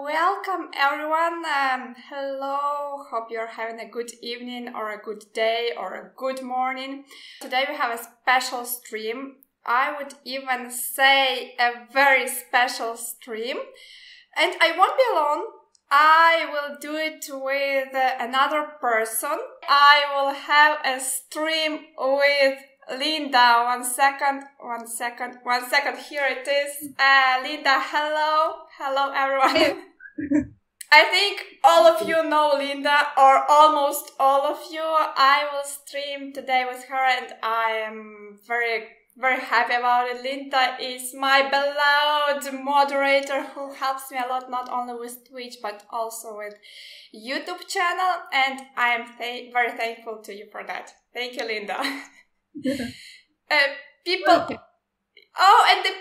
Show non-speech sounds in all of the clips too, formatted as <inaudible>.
Welcome everyone. Um, hello. Hope you're having a good evening or a good day or a good morning. Today we have a special stream. I would even say a very special stream. And I won't be alone. I will do it with another person. I will have a stream with Linda. One second, one second, one second. Here it is. Uh, Linda, hello. Hello, everyone. <laughs> I think all of you know Linda, or almost all of you. I will stream today with her, and I am very, very happy about it. Linda is my beloved moderator who helps me a lot, not only with Twitch, but also with YouTube channel, and I am th- very thankful to you for that. Thank you, Linda. <laughs> uh, people. Okay. Oh, and the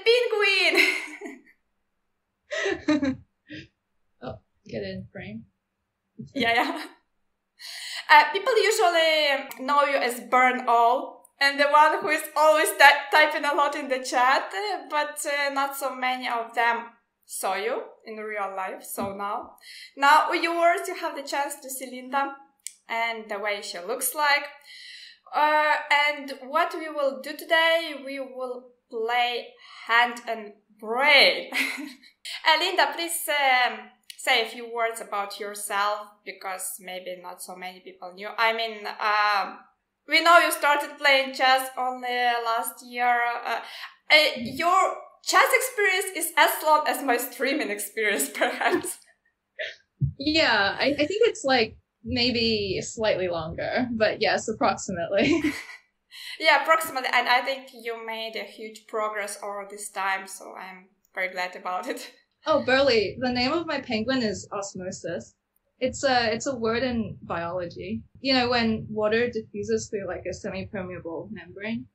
penguin! <laughs> get in frame. yeah, yeah. <laughs> Uh, people usually know you as Bairnowl, and the one who is always typing a lot in the chat, but uh, not so many of them saw you in real life. So now, now viewers, you have the chance to see Linda and the way she looks like. Uh, and what we will do today, we will play hand and brain. <laughs> uh, Linda, please um, say a few words about yourself because maybe not so many people knew. I mean, um, we know you started playing chess only last year. Uh, uh, your chess experience is as long as my streaming experience, <laughs> perhaps. yeah, I, I think it's like maybe slightly longer, but yes, approximately. <laughs> yeah, approximately. And I think you made a huge progress over this time, so I'm very glad about it. Oh, Burley, the name of my penguin is osmosis. It's a it's a word in biology. You know, when water diffuses through like a semi-permeable membrane.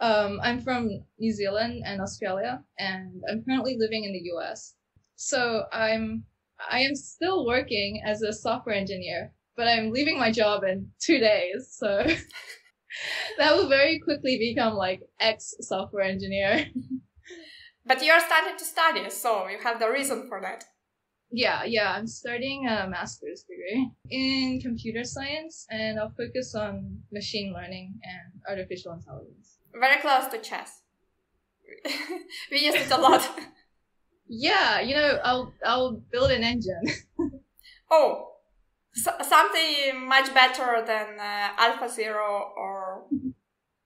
Um, I'm from New Zealand and Australia, and I'm currently living in the US. So I'm I am still working as a software engineer, but I'm leaving my job in two days. So <laughs> that will very quickly become like ex software engineer. <laughs> But you're starting to study, so you have the reason for that. Yeah, yeah, I'm studying a master's degree in computer science and I'll focus on machine learning and artificial intelligence. Very close to chess. <laughs> we use it a lot. <laughs> yeah, you know, I'll I'll build an engine. <laughs> oh, so, something much better than uh, AlphaZero or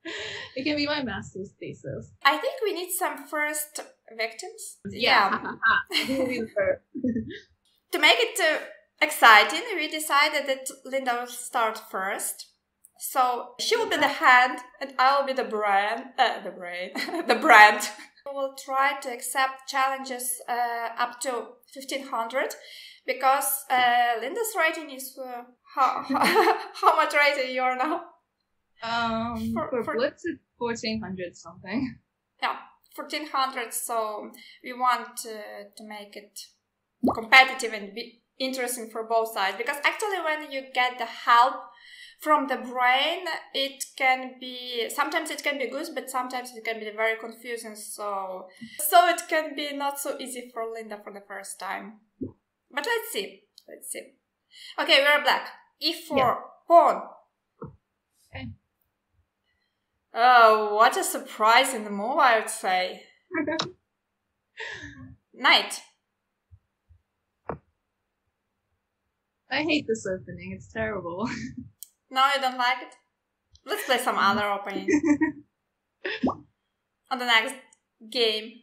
<laughs> it can be my master's thesis. I think we need some first victims. Yeah. yeah. <laughs> <laughs> to make it uh, exciting, we decided that Linda will start first. So she will be the hand and I will be the brand, uh, the brain, the brand. We will try to accept challenges uh, up to 1500 because uh, Linda's rating is uh, how, how, how much rating you are now? Um, for, for, for Blitz, it's 1400 something. <laughs> Yeah, 1400. So we want to, to make it competitive and be interesting for both sides because actually, when you get the help from the brain, it can be sometimes it can be good, but sometimes it can be very confusing. So, so it can be not so easy for Linda for the first time. But let's see. Let's see. Okay, we're black. E4 yeah. pawn. Oh, what a surprise in the move, I would say. <laughs> Knight. I hate this opening, it's terrible. <laughs> no, you don't like it? Let's play some other opening. <laughs> On the next game.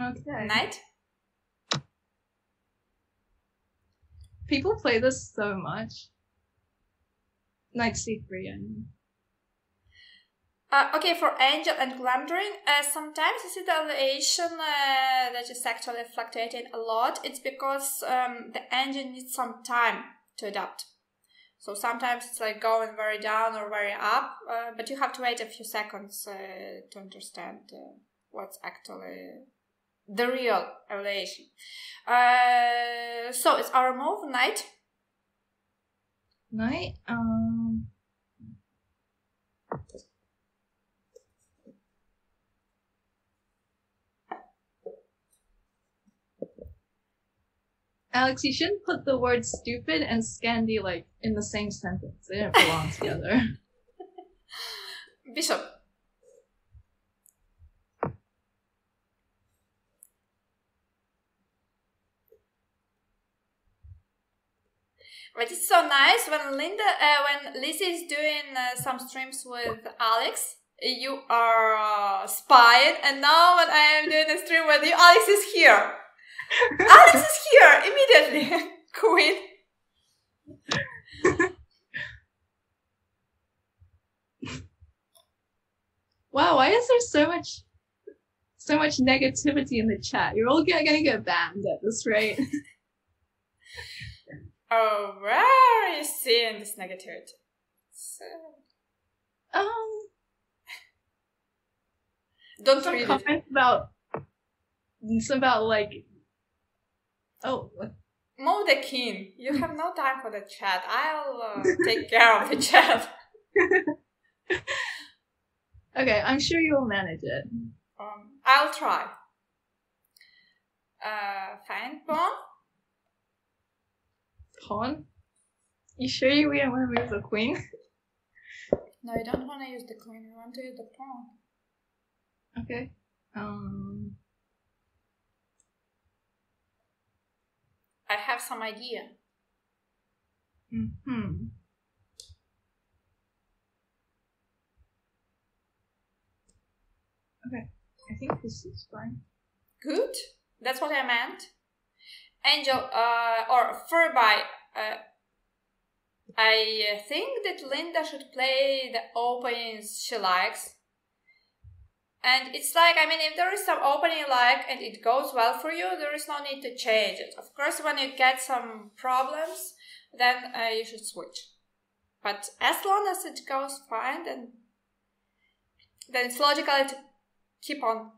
Okay. Knight? People play this so much. C3, I. Uh, okay, for Angel and Glamdring, uh, sometimes you see the elevation uh, that is actually fluctuating a lot. It's because um, the engine needs some time to adapt. So sometimes it's like going very down or very up, uh, but you have to wait a few seconds uh, to understand uh, what's actually the real elevation. so it's our move, night. Knight? Um... Alex, you shouldn't put the word stupid and Scandi like in the same sentence. They don't belong together. <laughs> Bishop. But it's so nice when Linda, uh, when Lizzie is doing uh, some streams with Alex, you are uh, spying, and now when I am doing a stream with you, Alex is here. Alex is here immediately. <laughs> Queen. wow, why is there so much, so much negativity in the chat? You're all gonna get banned at this rate. oh, where are you seeing this negativity? So... Um. Don't some read comments it. about. It's about like. Oh, what? Move the king. You have no time for the chat. I'll uh, take <laughs> care of the chat. <laughs> okay, I'm sure you'll manage it. Um, I'll try. Uh, fine, pawn. Pawn? You sure you don't want to move the queen? No, you don't want to use the queen. You want to use the pawn. Okay. Um. I have some idea. Hmm. Okay. I think this is fine. Good. That's what I meant. Angel, uh, or Furby, uh, I think that Linda should play the openings she likes. And it's like, I mean, if there is some opening you like and it goes well for you, there is no need to change it. Of course, when you get some problems, then uh, you should switch. But as long as it goes fine, then then it's logical to keep on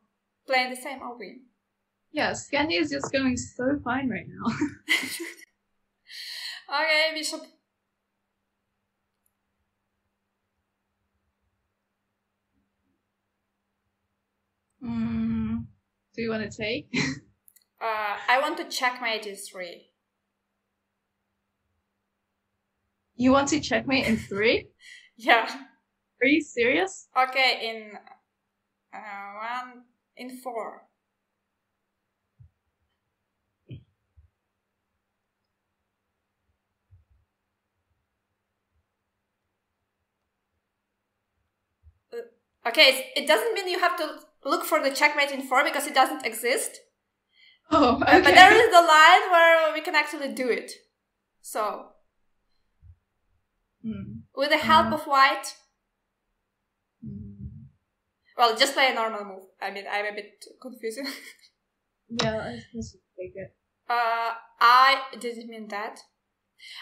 playing the same opening. Yeah, Scandi is just going so fine right now. <laughs> okay, Bishop. Mm, do you want to take? Uh, I want to checkmate in three. You want to checkmate in three? <laughs> Yeah. Are you serious? Okay, in uh, one, in four. Uh, Okay, it doesn't mean you have to look for the checkmate in four because it doesn't exist. Oh, okay. But there is the line where we can actually do it. So, Hmm. with the help Mm. of white, Hmm. well, just play a normal move. I mean, I'm a bit confused. <laughs> Yeah, I suppose take it. uh, I didn't mean that.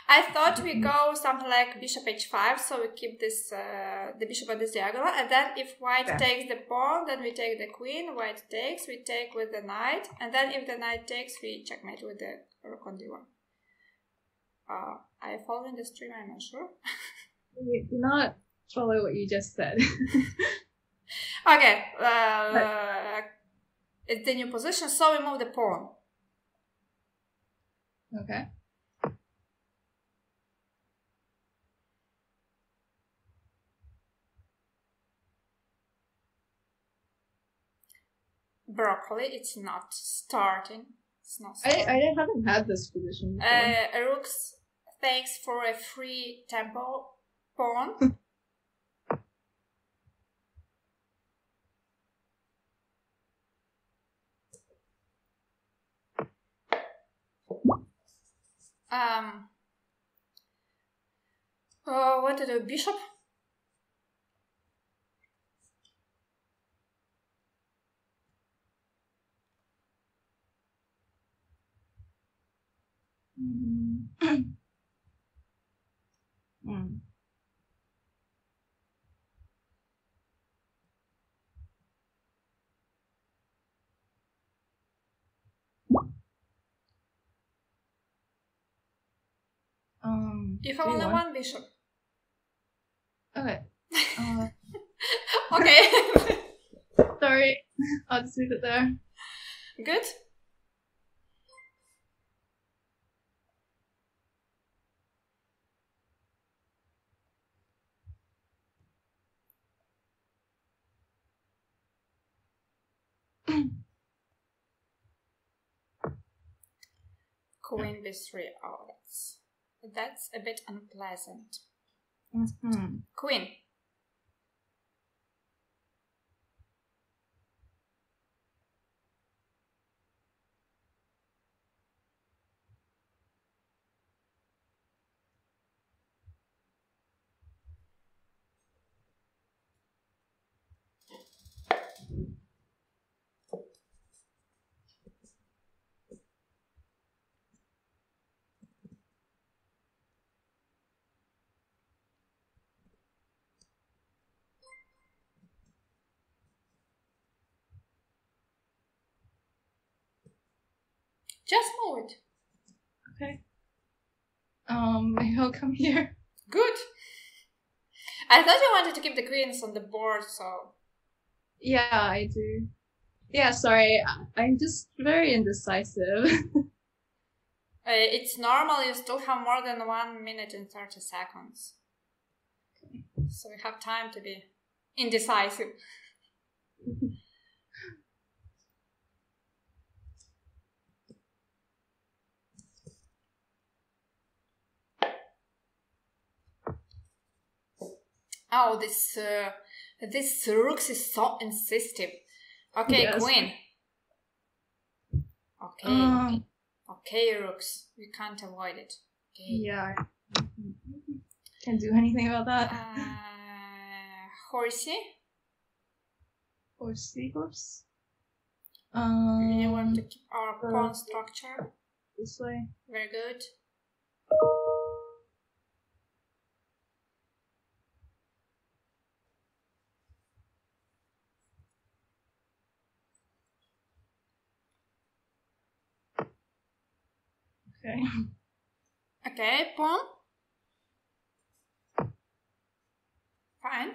I thought we go something like bishop h5, so we keep this uh, the bishop on this diagonal, and then if white Yeah. takes the pawn, then we take the queen. White takes, we take with the knight, and then if the knight takes, we checkmate with the rook on d1. Uh, I following the stream. I'm not sure. Wait, Do not follow what you just said. <laughs> Okay, uh, it's the new position, so we move the pawn. okay. Broccoli, it's not starting. It's not I, starting. I haven't had this position before. Uh, Rook's thanks for a free tempo pawn. <laughs> um. Uh, what to do? Bishop? <clears throat> Mm. Um, You have only one bishop. Okay. <laughs> Uh, Okay. <laughs> sorry. I'll just leave it there. Good. Queen b3. Oh, that's that's a bit unpleasant. Mhm. Queen. Just move it. Okay. Um, <laughs> I'll come here. Good. I thought you wanted to keep the queens on the board, so Yeah, I do. Yeah, sorry. I'm just very indecisive. <laughs> uh, it's normal. You still have more than one minute and thirty seconds, so you have time to be indecisive. <laughs> Oh, this uh, this rooks is so insistent. Okay, Yes. queen. Okay, Um, okay, rooks. We can't avoid it. Okay. yeah. Can't do anything about that. Uh, horsey. Or seahorse. Um, you want to keep our uh, pawn structure. this way. Very good. <laughs> Okay. Okay, pawn. Fine.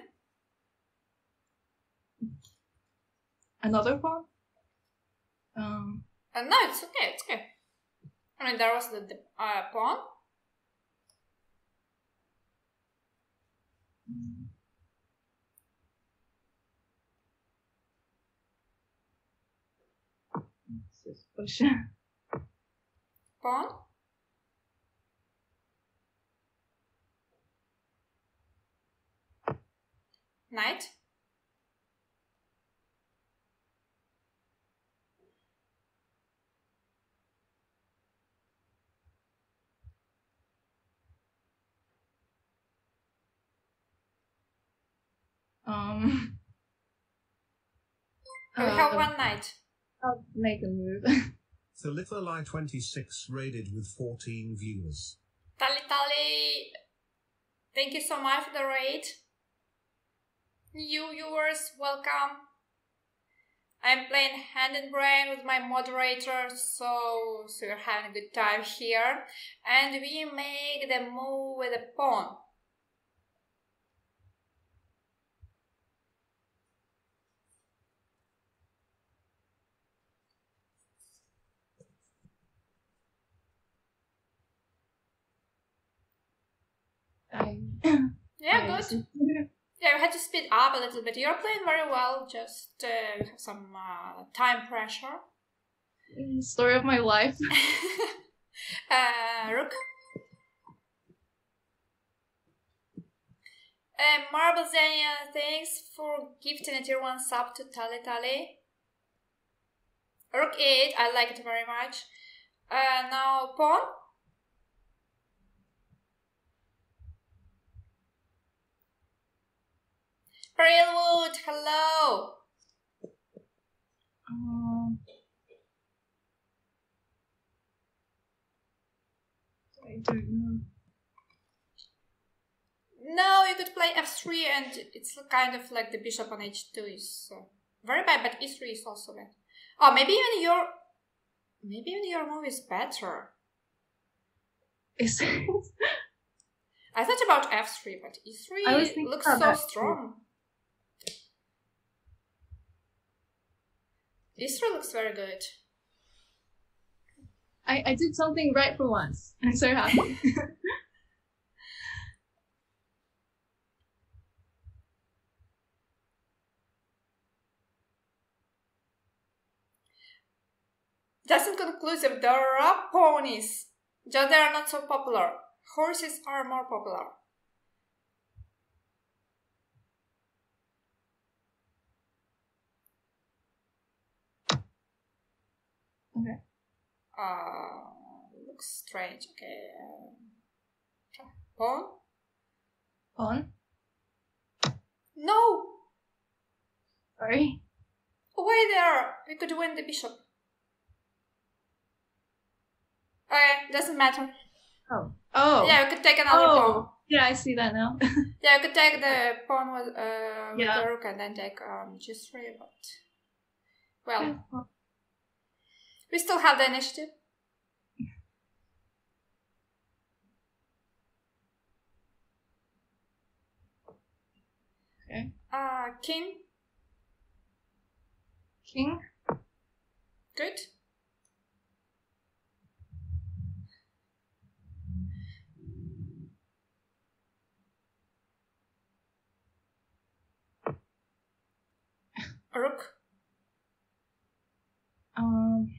Another pawn. Um. Uh, no, it's okay. It's okay. I mean, there was the, the uh, pawn. Just. Pawn. Knight. Um. <laughs> We have uh, one knight. I'll make a move. Thalithalai 26 rated with 14 viewers. Tali Tali, thank you so much for the raid. You viewers, welcome. I'm playing Hand and Brain with my moderator, so, so you're having a good time here. And we make the move with a pawn. I, Yeah, good. Yeah, we had to speed up a little bit. You're playing very well, just uh, have some uh, time pressure. Story of my life. <laughs> uh, Rook. Uh, Marble Zania, thanks for gifting a tier 1 sub to Tali Tali. Rook 8, I like it very much. Uh, now Pawn. Braillewood, hello! Um, I don't know. No, you could play f3 and it's kind of like the bishop on h2 is uh, very bad, but e3 is also bad. Oh, maybe even your maybe even your move is better. Is I thought about f3, but e3 looks so strong. E3 looks very good. I, I did something right for once. I'm so happy. <laughs> Just inconclusive. There are ponies. Just they are not so popular. Horses are more popular. Okay. Uh, looks strange. Okay. Uh, pawn? Pawn. No! Sorry. Away there? We could win the bishop. Okay, doesn't matter. Oh. Oh. Yeah, we could take another Oh. pawn. Yeah, I see that now. <laughs> Yeah, we could take the pawn with, uh, with Yeah. the rook and then take um, g3, but... Well, we still have the initiative. Okay. Uh, king, King. good. <laughs> Rook, Um.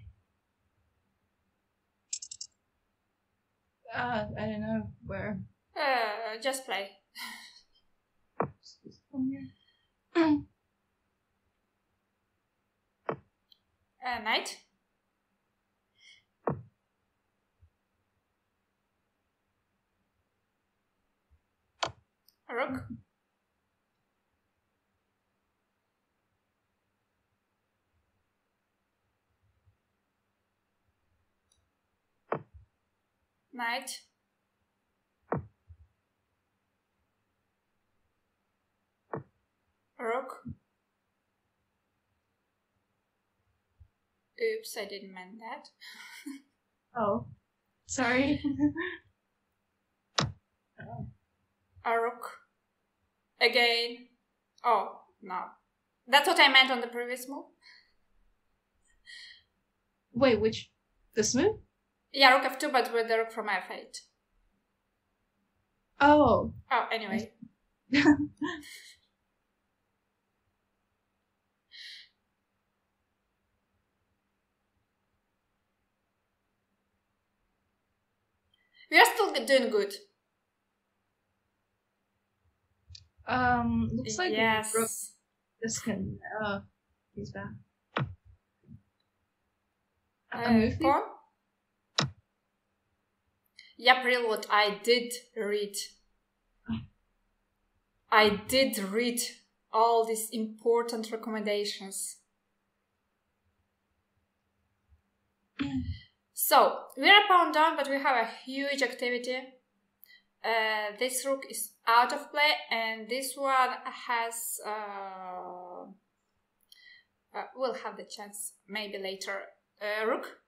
Uh, I don't know where. uh, just play. <coughs> Uh, knight. Rook. Knight. Rook. Oops, I didn't mean that. <laughs> Oh, sorry. <laughs> A rook. Again. Oh, no. That's what I meant on the previous move. Wait, which? This move? Yeah, rook f2, but with the rook from f8. Oh. Oh, anyway. <laughs> We are still doing good. Um, looks like yes. Rook this can. Uh, he's back. A Uh, move? pawn? Yep, real what I did read. I did read all these important recommendations. So, we're a pawn down, but we have a huge activity. Uh, this rook is out of play, and this one has. Uh, uh, we'll have the chance maybe later. Uh, rook?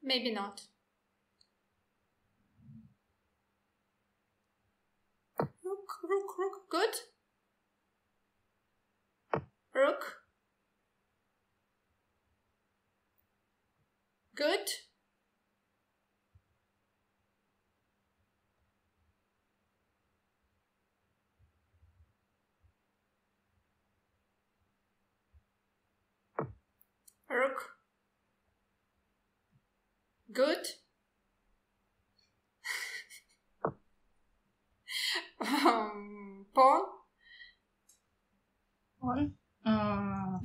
Maybe not. Rook, rook, rook. Good. Rook. Good. Rook. Good. <laughs> um, pawn. One. Uh,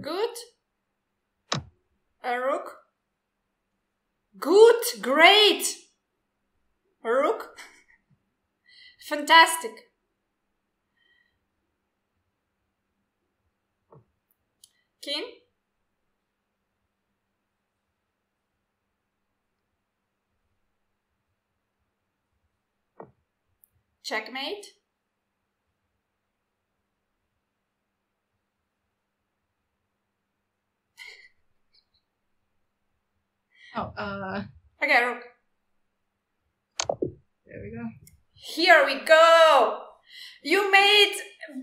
Good. A rook. Good. Great. A rook. <laughs> Fantastic. King. Checkmate. Oh, uh, Okay, rook. there we go. Here we go. You made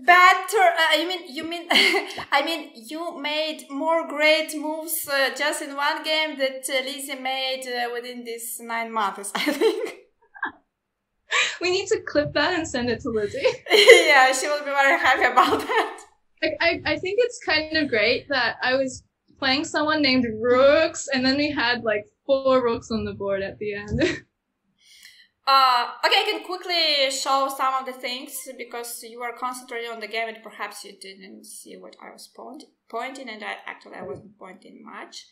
better. Uh, I mean, you mean, <laughs> I mean, you made more great moves uh, just in one game that uh, Lizzie made uh, within these nine months. <laughs> I think. <laughs> We need to clip that and send it to Lizzie. yeah, she will be very happy about that. Like, I, I think it's kind of great that I was playing someone named Rooks, and then we had like four rooks on the board at the end. <laughs> Uh, okay, I can quickly show some of the things because you were concentrating on the game and perhaps you didn't see what I was point- pointing, and I actually I wasn't pointing much.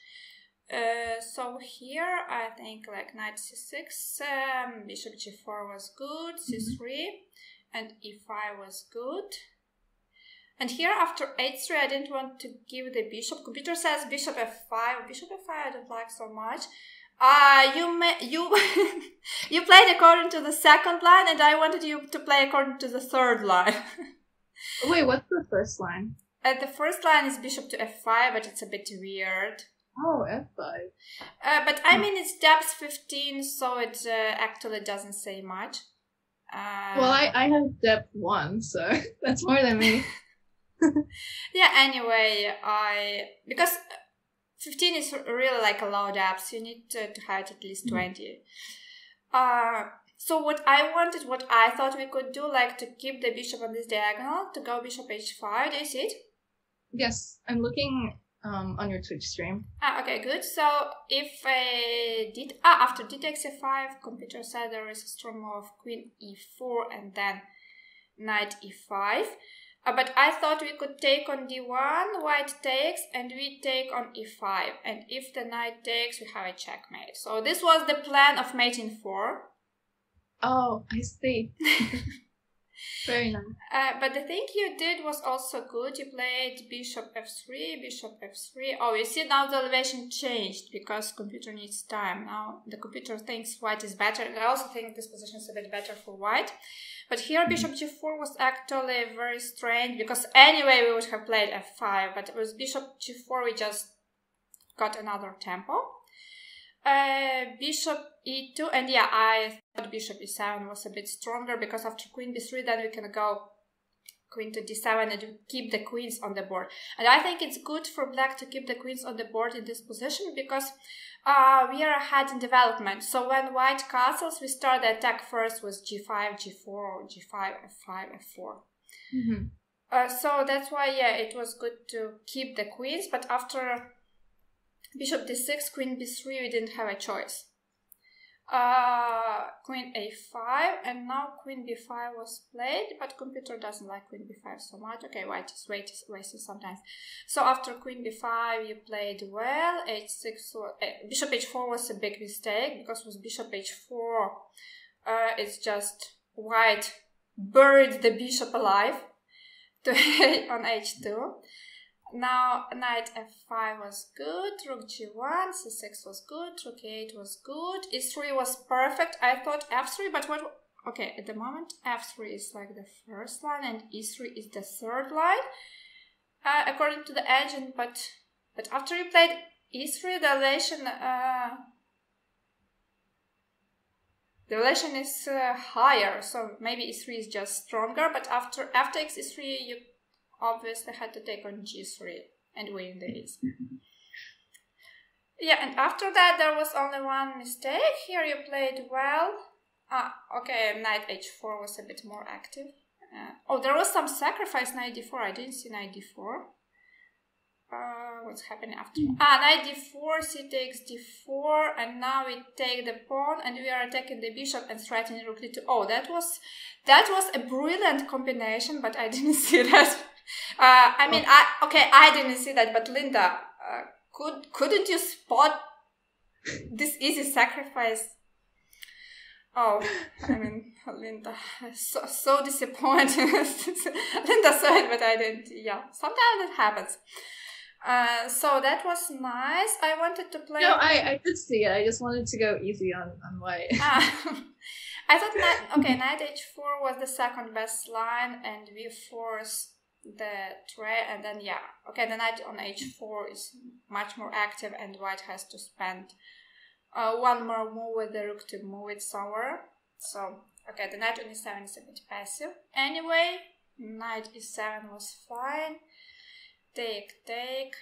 Uh, so here I think like knight c6, um, bishop g4 was good, c3, and e5 was good. And here after h3 I didn't want to give the bishop. Computer says bishop f5. Bishop f5 I don't like so much. Uh, you may, you <laughs> you played according to the second line, and I wanted you to play according to the third line. <laughs> Wait, what's the first line? uh, the first line is bishop to f5, but it's a bit weird. Oh, f5. Uh, but I mean, it's depth 15, so it uh, actually doesn't say much. Uh, Well, I, I have depth 1, so <laughs> that's more than me. <laughs> yeah. Anyway, I because 15 is really like a low depth. You need to, to at least 20. Uh, so what I wanted, what I thought we could do, like to keep the bishop on this diagonal, to go bishop h5. Do you see it? Yes, I'm looking um, on your Twitch stream. Ah, okay, good. So if I did ah after d takes a5, computer said there is a storm of queen e4 and then knight e5. Uh, but I thought we could take on d1, white takes, and we take on e5. And if the knight takes, we have a checkmate. So this was the plan of mate in 4. Oh, I see. <laughs> Very nice. Uh, but the thing you did was also good. You played bishop f3, bishop f3. Oh, you see now the elevation changed because computer needs time. Now the computer thinks white is better, and I also think this position is a bit better for white. But here bishop g4 was actually very strange because anyway we would have played f5, but with bishop g4 we just got another tempo. Uh, bishop e2, and yeah, I thought bishop e7 was a bit stronger because after queen b3, then we can go queen to d7 and keep the queens on the board. And I think it's good for black to keep the queens on the board in this position because uh, we are ahead in development. So when white castles, we start the attack first with g5, g4, or g5, f5, f4. Mm-hmm. Uh, so that's why, yeah, it was good to keep the queens, but after bishop d6, queen b3, we didn't have a choice. Uh, queen a5, and now queen b5 was played, but computer doesn't like queen b5 so much. Okay, white is wasted, wasted sometimes. So after queen b5, you played well. h6, was, uh, bishop h4 was a big mistake because with bishop h4, uh, it's just white buried the bishop alive to <laughs> on h2. Now knight f5 was good, rook g1, c6 was good, rook e8 was good, e3 was perfect. I thought f3, but what? Okay, at the moment f3 is like the first line and e3 is the third line, uh, according to the engine. But but after you played e3, the relation uh, the relation is uh, higher, so maybe e3 is just stronger. But after after x e3, you obviously had to take on g3 and win the ace. Yeah, and after that there was only one mistake. Here you played well. Ah, okay, knight h4 was a bit more active. Uh, oh, there was some sacrifice knight d4. I didn't see knight d4. Uh, what's happening after? Ah, knight d4, c takes d4, and now we take the pawn, and we are attacking the bishop and threatening rook d2. Oh, that was that was a brilliant combination, but I <laughs> didn't see that. Uh, I mean, I okay, I didn't see that, but Linda, uh, could couldn't you spot this easy sacrifice? Oh, I mean, <laughs> Linda, so so disappointed. <laughs> Linda saw it, but I didn't. Yeah, sometimes it happens. Uh, so that was nice. I wanted to play. No, I, I did see it. I just wanted to go easy on, on white. <laughs> ah, I thought knight, okay, knight h4 was the second best line, and we forced the tray, and then yeah, okay, the knight on h4 is much more active, and white has to spend uh, one more move with the rook to move it somewhere. So okay, the knight on e7 is a bit passive. Anyway, knight e7 was fine. Take, take.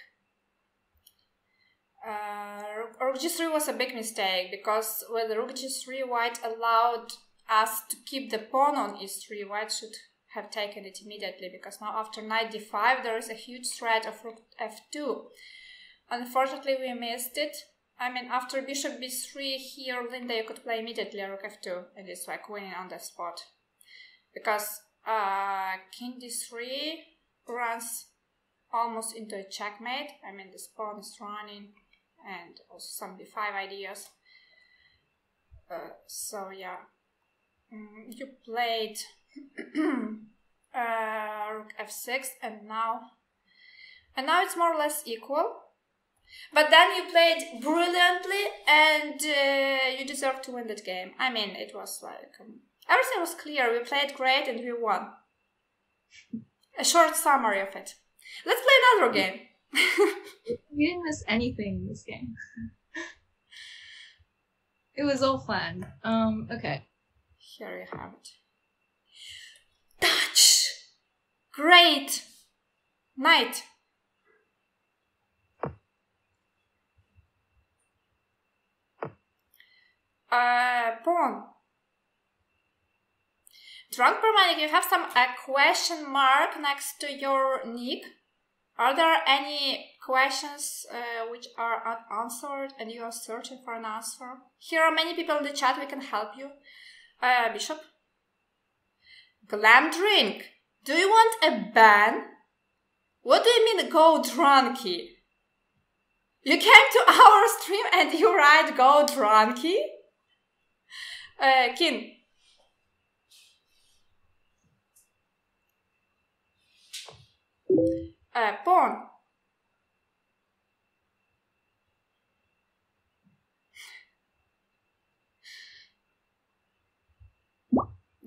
Uh, rook g3 was a big mistake because with the rook g3, white allowed us to keep the pawn on e3. White should have taken it immediately because now after knight d5 there is a huge threat of rook f2. Unfortunately, we missed it. I mean, after bishop b3 here, Linda, you could play immediately rook f2, and it's like winning on the spot. Because uh, king d3 runs almost into a checkmate. I mean, the pawn is running, and also some b5 ideas. Uh, so yeah, mm, you played <clears throat> uh, rook f6, and now, and now it's more or less equal. But then you played brilliantly, and uh, you deserve to win that game. I mean, it was like um, everything was clear. We played great, and we won. A short summary of it. Let's play another game. <laughs> we didn't miss anything in this game. <laughs> it was all planned. Um, okay. Here you have it. Dutch! Great! Knight. Uh, pawn. Drunk Pyromaniac, you have some a question mark next to your nick. Are there any questions uh, which are unanswered and you are searching for an answer? Here are many people in the chat, we can help you. Uh, Bishop? Glamdring. Do you want a ban? What do you mean go drunky? You came to <laughs> our stream and you write go drunky? Uh, Kin. Uh, pawn.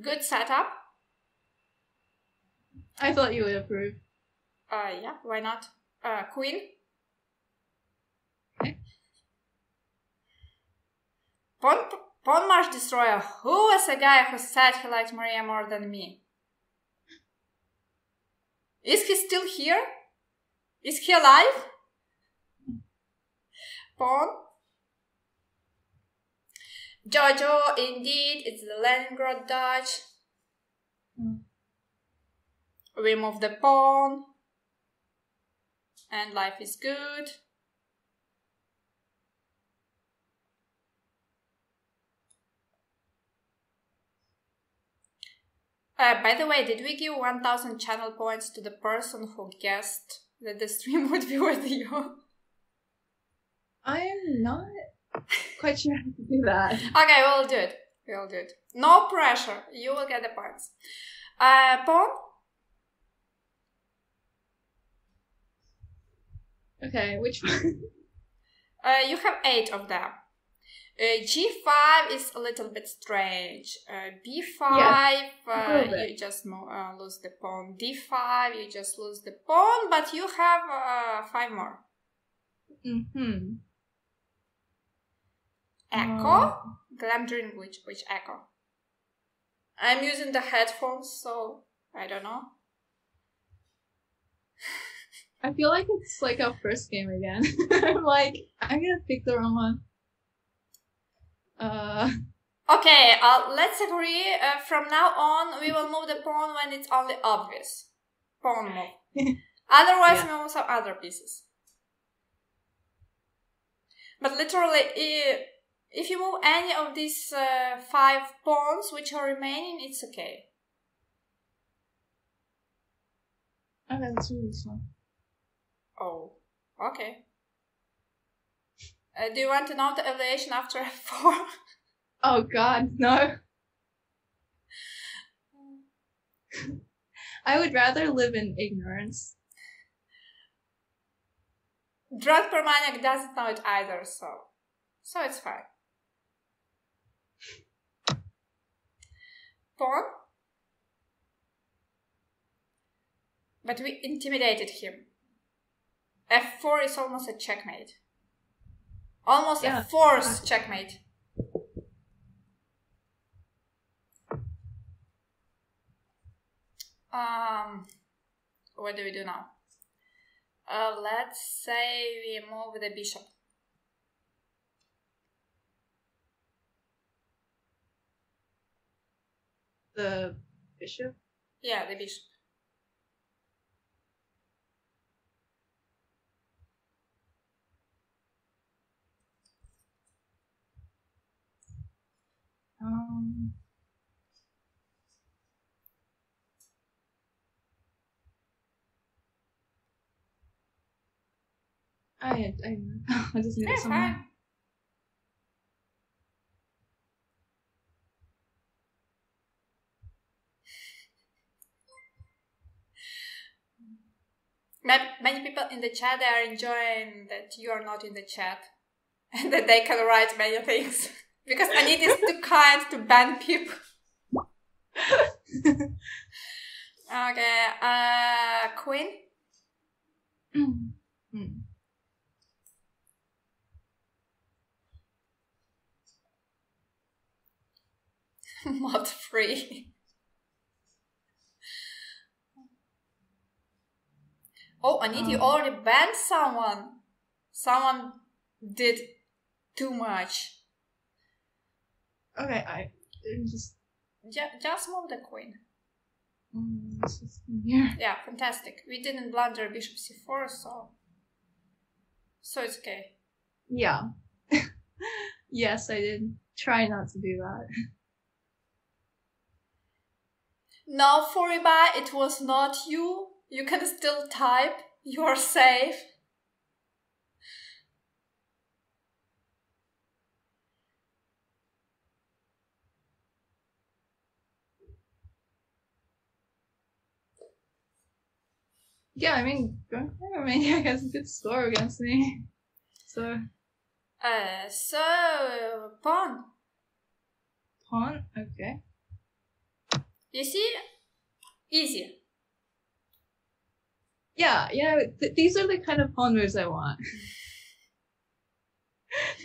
Good setup. I thought you would approve. Uh, yeah, why not? Uh, queen. Okay. Pawn, pawn Marsh Destroyer. Who was a guy who said he liked Maria more than me? Is he still here? Is he alive? Pawn. Jojo, indeed, it's the Leningrad Dutch. Mm. Remove the pawn. And life is good. Uh, by the way, did we give 1000 channel points to the person who guessed that the stream <laughs> would be with you? I am not quite sure how to do that. <laughs> Okay, we'll do it. We'll do it. No pressure. You will get the points. Uh, pawn. Okay, which one? <laughs> Uh, you have eight of them. Uh, G5 is a little bit strange. Uh, B5, Yeah, uh, you just mo- uh, lose the pawn. D5, you just lose the pawn, but you have uh, five more. mm-hmm. Echo? Glamdring which which echo? I'm using the headphones, so I don't know. I feel like it's like our first game again. <laughs> I'm like, I'm gonna pick the wrong one. Uh, Okay, uh, let's agree. Uh, from now on, we will move the pawn when it's only obvious. Pawn move. <laughs> Otherwise, we move some other pieces. But literally, i- if you move any of these uh, five pawns which are remaining, it's okay. okay, that's really fun. Oh, okay. Uh, do you want to know the evaluation after <laughs> f4? Oh god, no. I would rather live in ignorance. Drunk Pyromaniac doesn't know it either, so so it's fine. Pawn. But we intimidated him. F4 is almost a checkmate. Almost Yeah. a forced checkmate. Um, what do we do now? Uh, let's say we move the bishop. The bishop? Yeah, the bishop. Um, I, I, <laughs> I just need someone. Many people in the chat they are enjoying that you are not in the chat <laughs> and that they can write many things. <laughs> because Aneet is too kind to ban people. Okay, uh, Queen. Mm. Mm. <laughs> Mod free. Oh, Aneet, you Um. already banned someone. Someone did too much. Okay, I just Ju- just move the queen. mm, in. Yeah, fantastic. We didn't blunder bishop c4, so so it's okay. Yeah. <laughs> yes, I did try not to do that. No, Foriba, it was not you. You can still type. You are safe. Yeah, I mean, I Grand Romania has a good score against me. So, Uh, so pawn. pawn, okay. You see, easy. Yeah, yeah, th- these are the kind of pawn moves I want.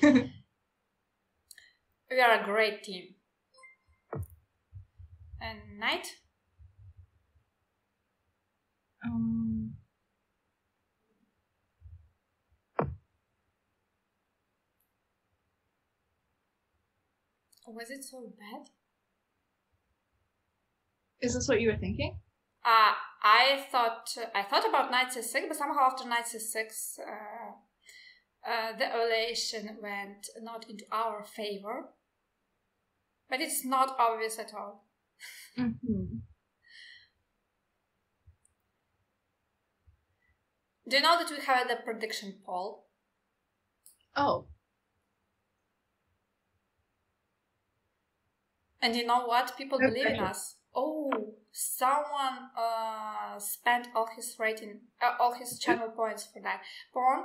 <laughs> We are a great team. And knight. um, Was it so bad? is this what you were thinking? Uh, I thought I thought about knight c6, but somehow after knight c6, uh, uh, the elation went not into our favor. But it's not obvious at all. Mm-hmm. Do you know that we have the prediction poll? Oh, And you know what? People believe in us. Oh, someone uh, spent all his rating, uh, all his channel points for that. Pawn.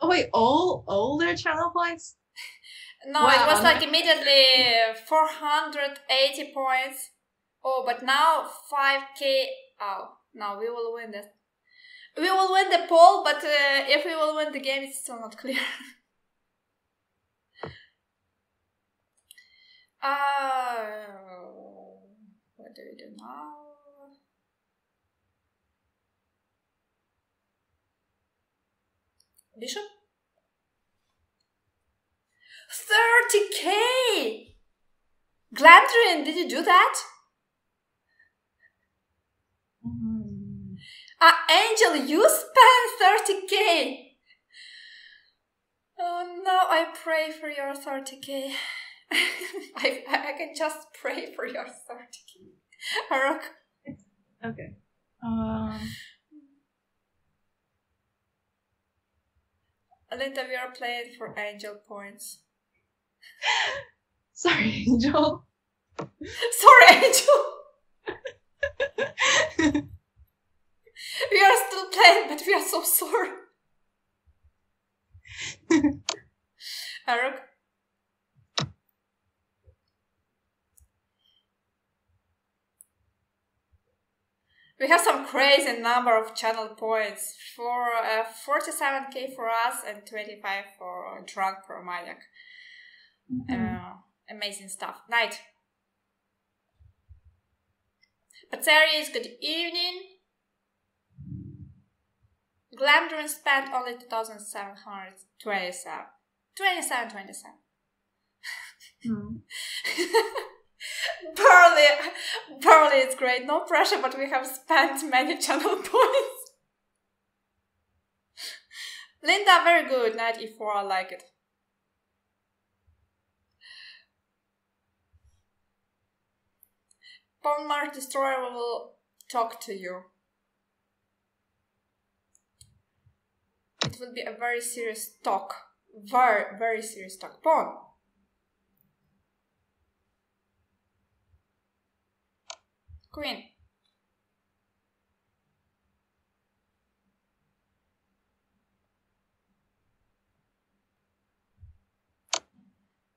oh wait, all all their channel points? No, it was like immediately 480 points. Oh, but now 5k. Oh, no, we will win this. We will win the poll, but uh, if we will win the game, it's still not clear. <laughs> uh, what do we do now? Bishop? 30k! Glamdring, did you do that? Mm. Ah, Angel, you spent 30k! Oh no, I pray for your 30k. <laughs> I, I can just pray for your 30k. Haruk, Okay. Um, Linda, we are playing for angel points. <laughs> sorry, Angel. <laughs> Sorry, Angel! We are still playing, but we are so sorry. Haruk? We have some crazy number of channel points for uh, 47k for us and 25 for drunk Pyromaniac. Uh, amazing stuff. Night. Paterius, good evening. Glamdring spent only 2,727. 27, 27. Hmm. <laughs> <laughs> Barely, barely it's great. No pressure, but we have spent many <laughs> channel points. Linda, very good. Knight e4, I like it. Pawn Mars Destroyer will talk to you. It will be a very serious talk. Very, very serious talk. Pawn. Queen.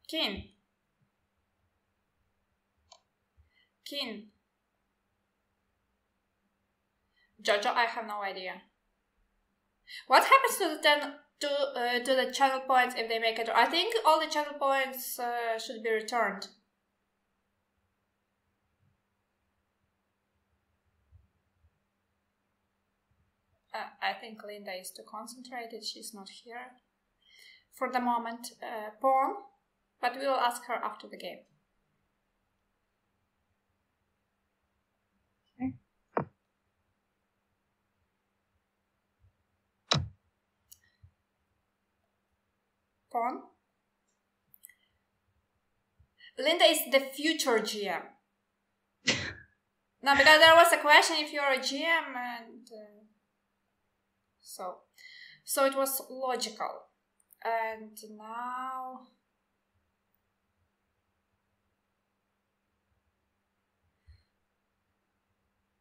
King. King. Jojo, I have no idea. What happens to the ten to uh, to the channel points if they make it? I think all the channel points uh, should be returned. Uh, I think Linda is too concentrated. She's not here for the moment. Uh, pawn, but we will ask her after the game. Pawn. Linda is the future GM. <laughs> no, because there was a question if you're a GM, and uh, so so it was logical. And now.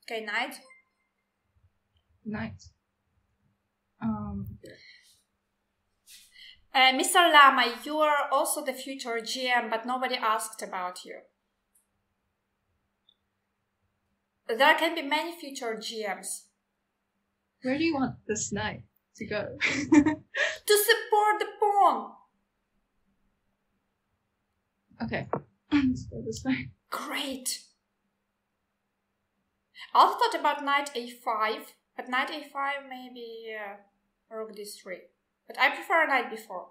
Okay, knight. Knight. Um. Uh, Mr. Lama, you are also the future GM, but nobody asked about you. There can be many future GMs. Where do you want this knight to go? <laughs> To support the pawn! okay. Let's go this way. Great! I also thought about knight a5, but knight a5 maybe uh, rook d3. But I prefer knight b4.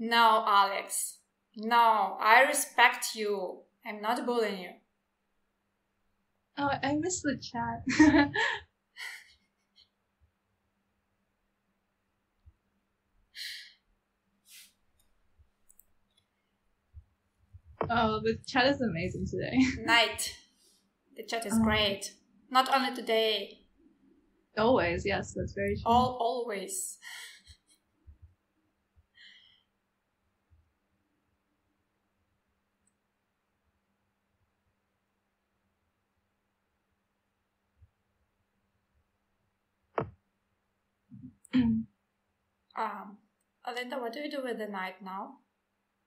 No, Alex. No, I respect you. I'm not bullying you. Oh, I missed the chat. <laughs> oh, the chat is amazing today. <laughs> Night. The chat is Oh. great. Not only today, Always, yes, that's very true. all always. Um, Alinda, what do you do with the knight now?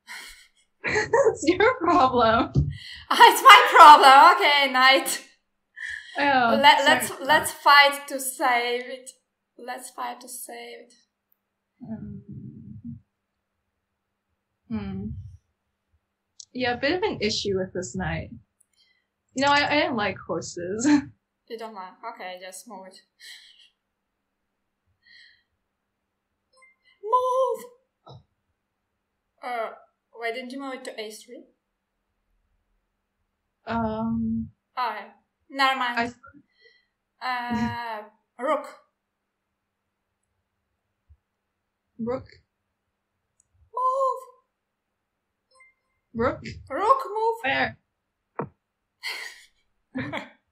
<laughs> That's your problem. <laughs> Ah, it's my problem. Okay, knight. Oh, Let, sorry. let's let's fight to save it. Let's fight to save it. Um, Hmm. Yeah, a bit of an issue with this knight. You know, I, I didn't like horses. <laughs> You don't like? Okay, just move it. Move. Uh, why didn't you move it to a3? um, Oh, never mind. I Uh, rook. rook, Move. rook, Rook, move. where? <laughs>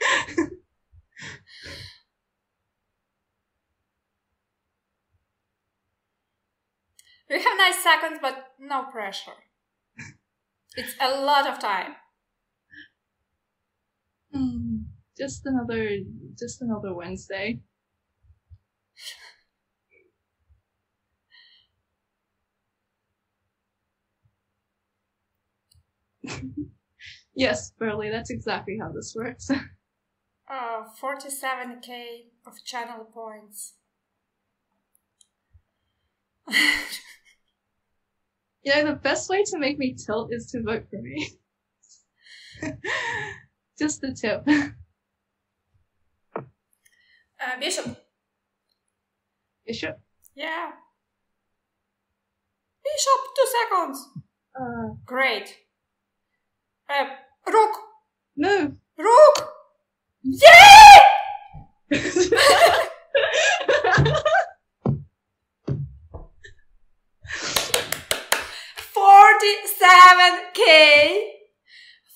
<laughs> We have nine seconds, but no pressure. It's a lot of time. Hmm, just another, just another Wednesday. <laughs> yes, Burley, that's exactly how this works. <laughs> Uh, 47k of channel points. <laughs> you know, the best way to make me tilt is to vote for me. <laughs> just a tip. Uh, bishop. Bishop. Yeah. Bishop, two seconds. Uh, Great. Uh, rook. move. Rook. Yay! <laughs> 47k!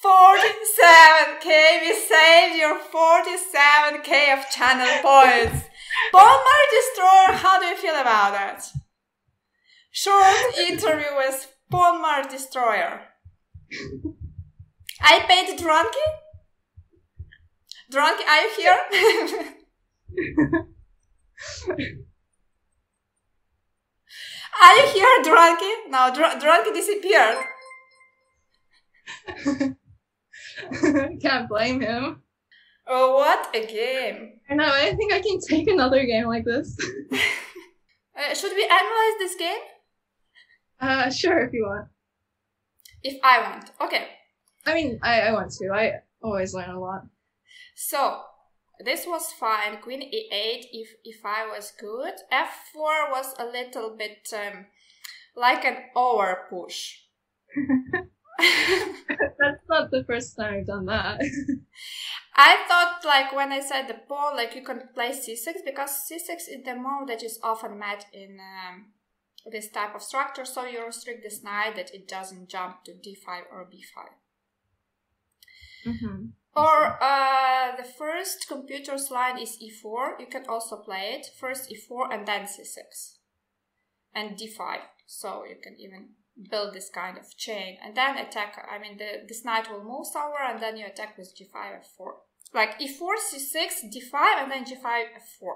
47k! We saved your 47k of channel points! Marrow Destroyer, how do you feel about it? Short interview with Marrow Destroyer. I paid Drunky? Drunky, are you here? <laughs> Are you here, Drunky? No, Dr- Drunky disappeared. <laughs> Can't blame him. Oh, what a game! I know, I think I can take another game like this. <laughs> Uh, should we analyze this game? Uh, sure, if you want. If I want. Okay. I mean, I, I want to. I always learn a lot. So, this was fine. Queen e8 if e5 was good. f4 was a little bit um, like an over push. <laughs> <laughs> That's not the first time I've done that. <laughs> I thought, like, when I said the pawn, like, you can play c6 because c6 is the move that is often met in um, this type of structure, so you restrict this knight that it doesn't jump to d5 or b5. mm-hmm. Or uh, the first computer's line is e4. You can also play it first e4 and then c6 and d5. So you can even build this kind of chain and then attack. I mean, the, this knight will move somewhere and then you attack with g5 f4. Like e4, c6, d5, and then g5, f4.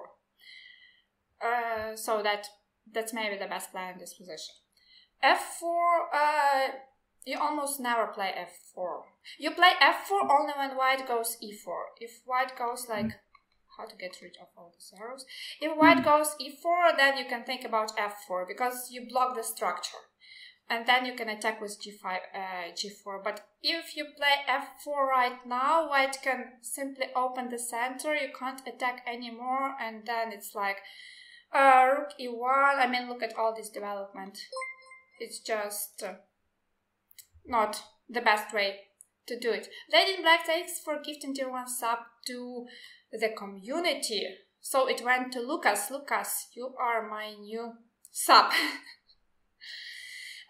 Uh, so that that's maybe the best plan in this position. f4, uh, you almost never play f4. You play f4 only when white goes e4. If white goes like how to get rid of all these arrows. If white goes e4, then you can think about f4 because you block the structure. And then you can attack with g5, uh, g4. But if you play f4 right now, white can simply open the center. You can't attack anymore, and then it's like uh, rook e1. I mean, look at all this development. It's just uh, not the best way to do it. Lady in Black thanks for gifting tier 1 sub to the community. So it went to Lucas. Lucas, you are my new sub. <laughs>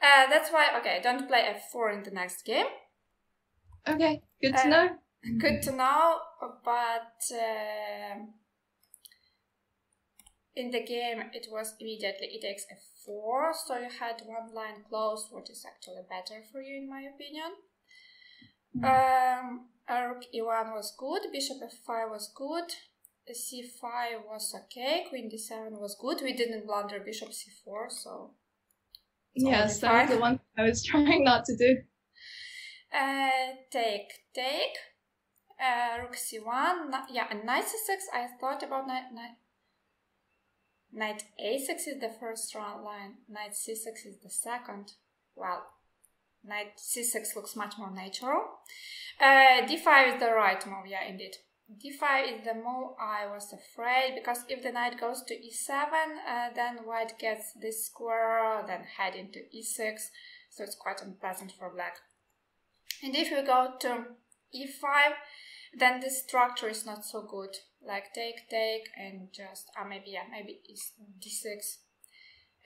uh, that's why, okay, don't play f4 in the next game. Okay, good to Uh, know. Good to know, but uh, in the game it was immediately it takes f4, so you had one line closed, which is actually better for you in my opinion. Um, uh, rook e1 was good, bishop f5 was good, c5 was okay, queen d7 was good. We didn't blunder bishop c4, so Yes, already that was the one I was <laughs> trying not to do. Uh, take, take. Uh, rook c1. na- Yeah, and knight c6. I thought about knight, knight. Knight a6 is the first round line. Knight c6 is the second. Well, knight c6 looks much more natural. Uh, d5 is the right move. Yeah, indeed. D5 is the move I was afraid because if the knight goes to e7, uh, then white gets this square, then head into e6. So it's quite unpleasant for black. And if we go to e5, then the structure is not so good. Like take, take, and just, uh, maybe, yeah, maybe it's d6.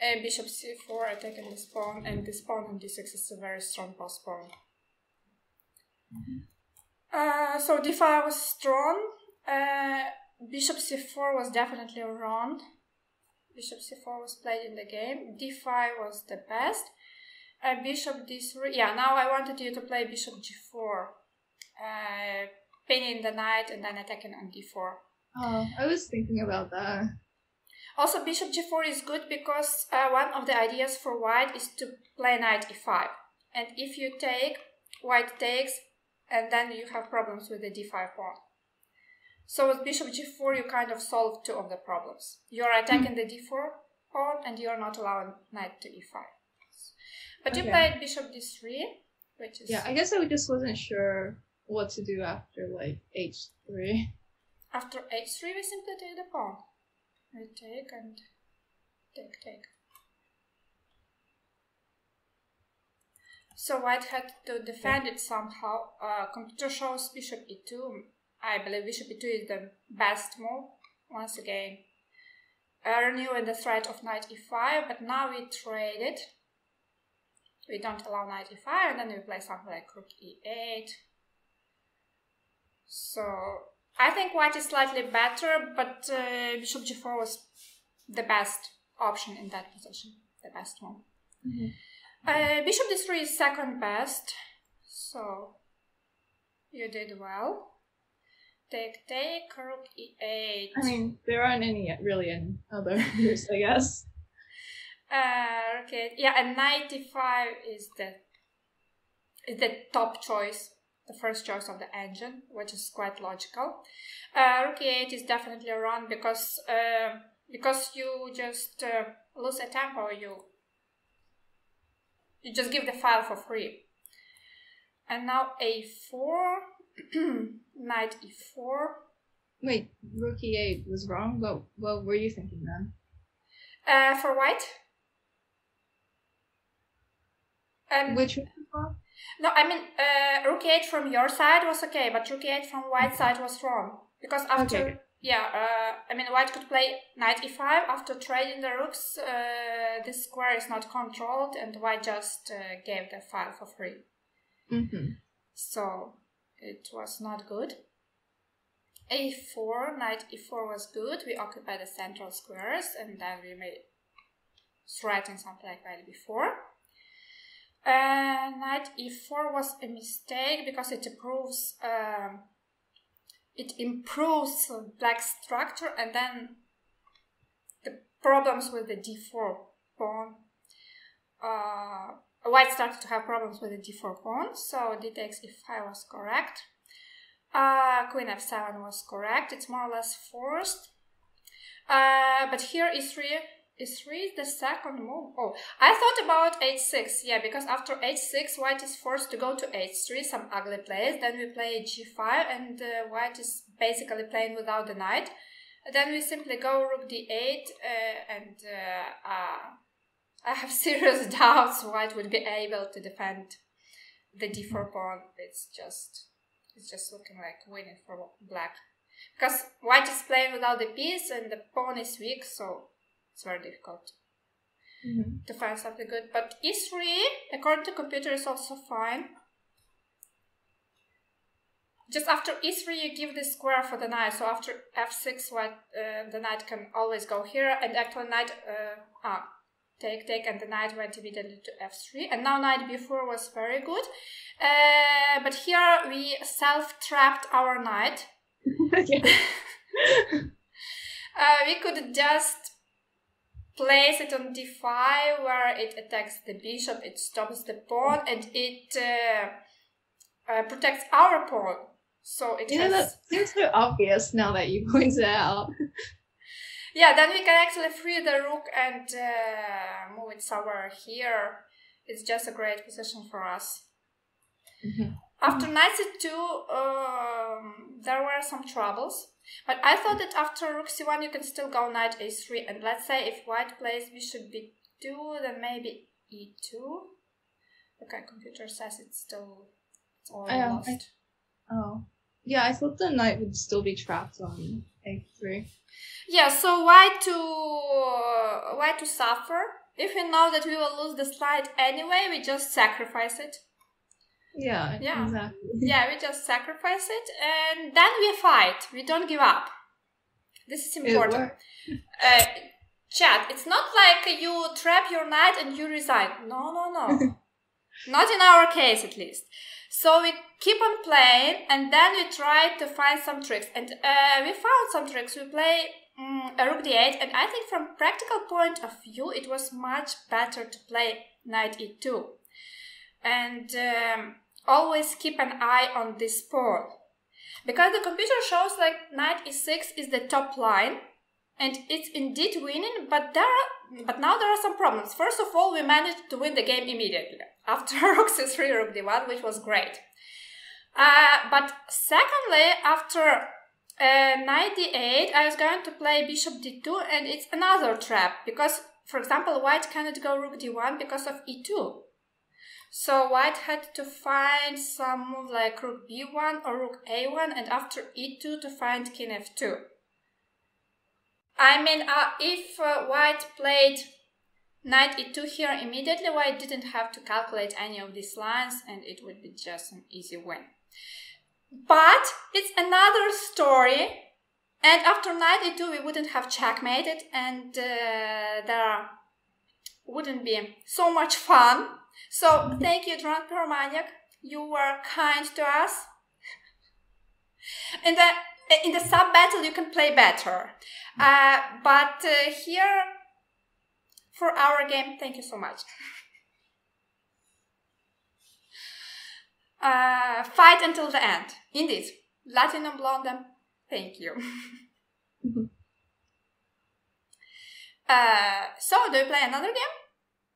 Uh, bishop c4, attacking this pawn, and this pawn on d6 is a very strong pawn. Uh, so d5 was strong. Uh, bishop c4 was definitely wrong. Bishop c4 was played in the game. d5 was the best. Uh, bishop d3. Yeah, now I wanted you to play bishop g4. Uh, pinning the knight and then attacking on d4. Oh, I was thinking about that. Also, bishop g4 is good because uh, one of the ideas for white is to play knight e5. And if you take, white takes, and then you have problems with the d5 pawn. So with bishop g4, you kind of solve two of the problems. You're attacking hmm. the d4 pawn, and you're not allowing knight to e5. But you Okay. played bishop d3, which is Yeah, I guess I just wasn't sure what to do after like h3. after h3, we simply take the pawn. We take and take, take. So white had to defend it somehow. Uh, computer shows bishop e2. I believe bishop e2 is the best move. Once again, uh, renewing the threat of knight e5, but now we trade it. we don't allow knight e5, and then we play something like rook e8. So I think white is slightly better, but uh, bishop g4 was the best option in that position, the best one. Mhm. Uh, bishop d3 is second best, so you did well. Take, take, rook e8. I mean, there aren't any really any other <laughs> moves, I guess. Uh, okay, yeah, and 95 is the is the top choice, the first choice of the engine, which is quite logical. Uh, rook e8 is definitely a run because uh, because you just uh, lose a tempo, you you just give the file for free. And now a4, <clears throat> knight e e4. Wait, rook e8 was wrong. What what were you thinking then? Uh, for white. Um, Which one? No, I mean, uh, rook e8 from your side was okay, but rook e8 from white side was wrong. Because after, Okay. Yeah, uh, I mean, white could play knight e5. After trading the rooks, uh, this square is not controlled, and white just uh, gave the file for free. Mm-hmm. So it was not good. a4, knight e4 was good. We occupy the central squares, and then we may threaten something like that before. Uh, knight e4 was a mistake because it improves um, it improves black structure and then the problems with the d4 pawn uh, white started to have problems with the d4 pawn so d takes e5 was correct. Uh, queen f7 was correct. It's more or less forced. Uh, but here e3 e3 the second move. Oh, I thought about h6, yeah, because after h6, white is forced to go to h3, some ugly plays. Then we play g5, and uh, white is basically playing without the knight. Then we simply go rook d8, uh, and uh, uh, <laughs> I have serious <laughs> doubts white would be able to defend the d4 pawn. It's just, it's just looking like winning for black. Because white is playing without the piece, and the pawn is weak, so it's very difficult Mm-hmm. to find something good. But E3, according to computer, is also fine. Just after E3, you give the square for the knight. So after F6, white, uh, the knight can always go here. And actually, knight, uh, ah, take, take, and the knight went immediately to F3. And now knight B4 was very good. Uh, but here we self-trapped our knight. <laughs> <laughs> Uh, we could just place it on d5 where it attacks the bishop, it stops the pawn, and it uh, uh, protects our pawn. So it you know, that seems so obvious now that you <laughs> point it out. <laughs> Yeah, then we can actually free the rook and uh, move it somewhere here. It's just a great position for us. Mhm. After knight c2, um, there were some troubles. But I thought that after rook c1 you can still go knight a3. And let's say if white plays bishop b2, then maybe e2. Okay, computer says it's still it's all I, um, lost. I- Oh. Yeah, I thought the knight would still be trapped on a3. Yeah, so why to uh, why to suffer? If we know that we will lose the slide anyway, we just sacrifice it. Yeah, Yeah. exactly. <laughs> Yeah, we just sacrifice it and then we fight. We don't give up. This is important. Uh, chat, it's not like you trap your knight and you resign. No, no, no. <laughs> not in our case, at least. So we keep on playing and then we try to find some tricks. And uh, we found some tricks. We play mm, a rook d8, and I think from practical point of view, it was much better to play knight e2. And um, always keep an eye on this pawn. Because the computer shows like knight e6 is the top line, and it's indeed winning, but there are, but now there are some problems. First of all, we managed to win the game immediately <laughs> after rook c3, rook d1, which was great. Uh, but secondly, after uh, knight d8, I was going to play bishop d2, and it's another trap because, for example, white cannot go rook d1 because of e2. So white had to find some move like rook b1 or rook a1, and after e2 to find king f2. I mean, uh, if uh, white played knight e2 here immediately, white didn't have to calculate any of these lines and it would be just an easy win. But it's another story and after knight e2 we wouldn't have checkmated and uh, there wouldn't be so much fun. So thank you, Drunk Pyromaniac. You were kind to us. In the in the sub battle you can play better, uh, but uh, here for our game, thank you so much. Uh, fight until the end. Indeed, Latinum Blonde. Thank you. uh, so, do you play another game?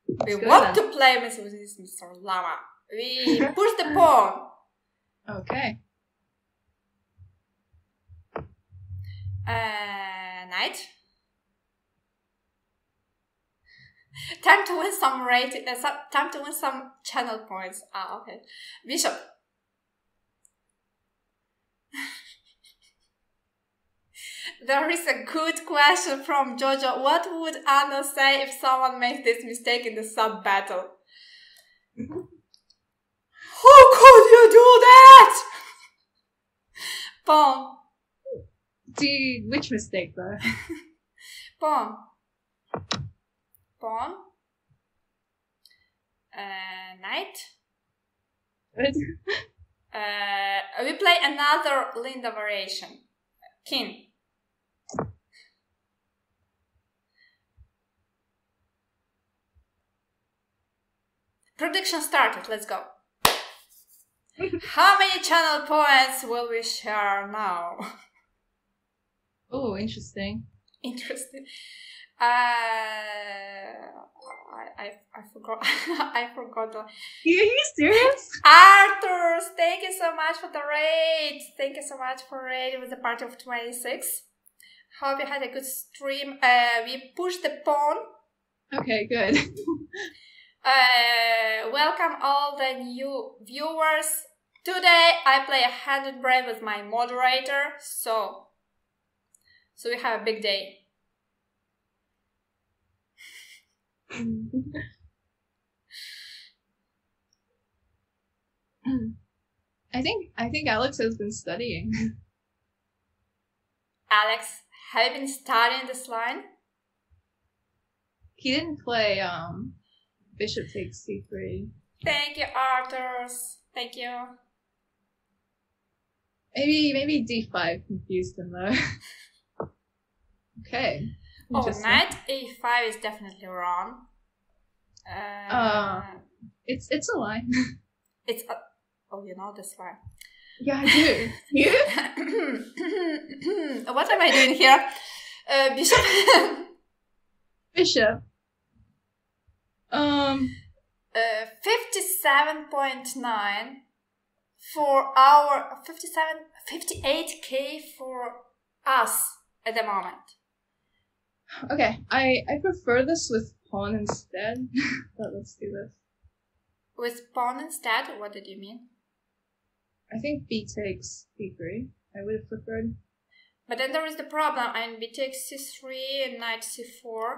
Let's we go want then. to play with with Mr. Lama. We push the pawn. Okay. Uh, knight. Time to win some rate. Uh, some, time to win some channel points. Ah, okay. Bishop. <laughs> there is a good question from Jojo. What would Anna say if someone makes this mistake in the sub battle? How could you do that? Pawn. Do you, which mistake though? <laughs> Pawn. Pawn. Uh, knight. <laughs> Uh, we play another Linda variation. King. Prediction started. Let's go. How many channel points will we share now? <laughs> oh, interesting. Interesting. Uh, I, I, I forgot. <laughs> I forgot. The... Are you serious? Arthur, thank you so much for the raid. Thank you so much for raiding with the party of 26. Hope you had a good stream. Uh, we pushed the pawn. Okay, good. <laughs> Uh, welcome all the new viewers. Today I play a handed brain with my moderator, so so we have a big day. <laughs> I think I think Alex has been studying. <laughs> Alex, have you been studying this line? He didn't play um Bishop takes c3. Thank you, Arthurs. Thank you. Maybe maybe d5 confused him though. <laughs> okay. Oh, knight a5 is definitely wrong. Uh, Uh. It's it's a line. <laughs> it's a, oh, you know this line. yeah, I do. You? <laughs> what am I doing here? Uh, bishop. Bishop. Um uh, 57.9 for our 57 58k for us at the moment. okay. I I prefer this with pawn instead. <laughs> but let's do this. With pawn instead, what did you mean? I think b takes b3. I would have preferred. But then there is the problem, and b takes c3 and knight c4,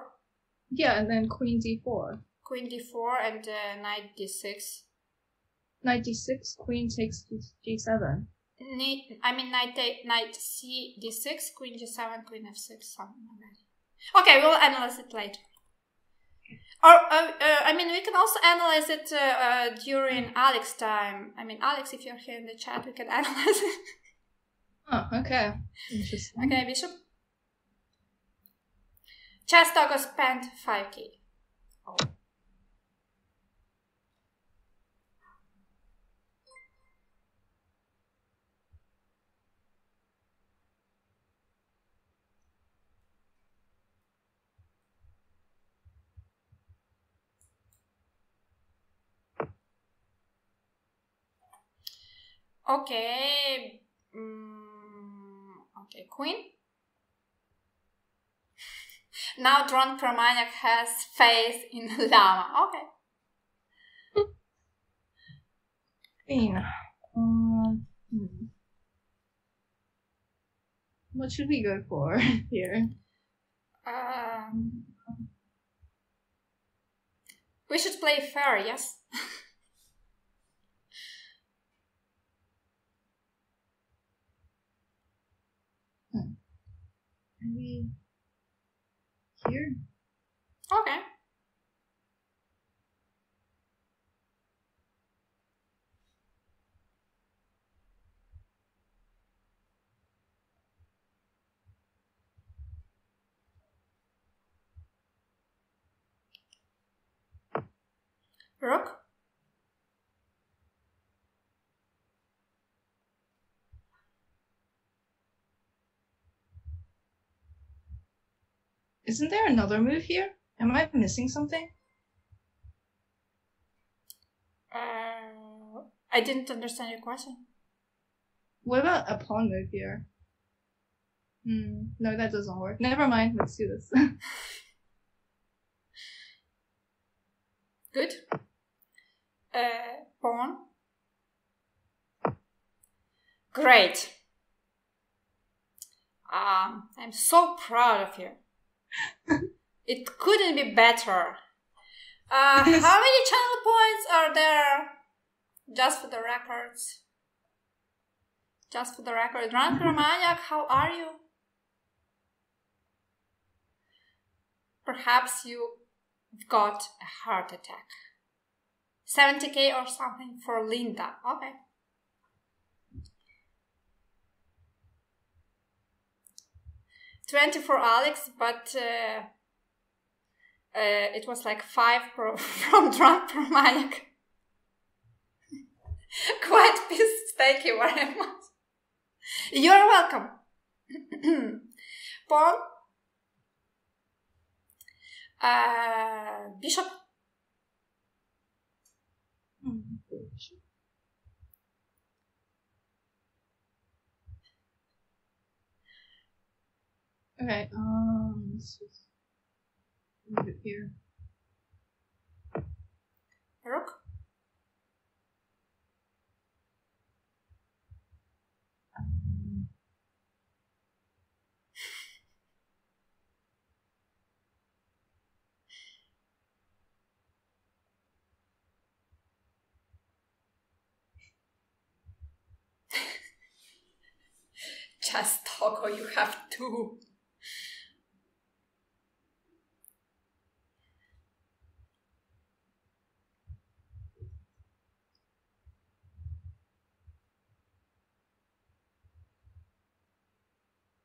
Yeah, and then queen d4. Queen d4, and uh, knight d6. Knight d6, queen takes g- g7. Ni- I mean knight a- knight c d6, queen g7, queen f6, something like that. Okay, we'll analyze it later. Or uh, uh, I mean, we can also analyze it uh, uh, during Alex time. I mean, Alex, if you're here in the chat, we can <laughs> analyze it. Oh, okay. Interesting. okay, bishop. Chess Doggo spent 5k. Oh. Okay. Mm, okay, queen. <laughs> now drunk Pyromaniac has faith in <laughs> Llama. Okay. Queen. Um, hmm. What should we go for <laughs> here? Um, We should play fair, yes? Maybe here. Okay. Rook? Isn't there another move here? Am I missing something? Uh, I didn't understand your question. What about a pawn move here? Hmm, no, that doesn't work. Never mind, let's do this. <laughs> Good. Uh, pawn. Great. Um, I'm so proud of you. It couldn't be better. Uh, how many channel points are there? Just for the records. Just for the record. Ran Maniac, how are you? Perhaps you got a heart attack. 70k or something for Linda. Okay. Twenty for Alex, but uh, uh, it was like five <laughs> from Drunk Maniac. <laughs> Quite pissed. Thank you very much. You're welcome. <clears throat> Paul. Uh, Bishop. Okay, um, let's just move it here. Rook. Um, <laughs> Just talk or you have to.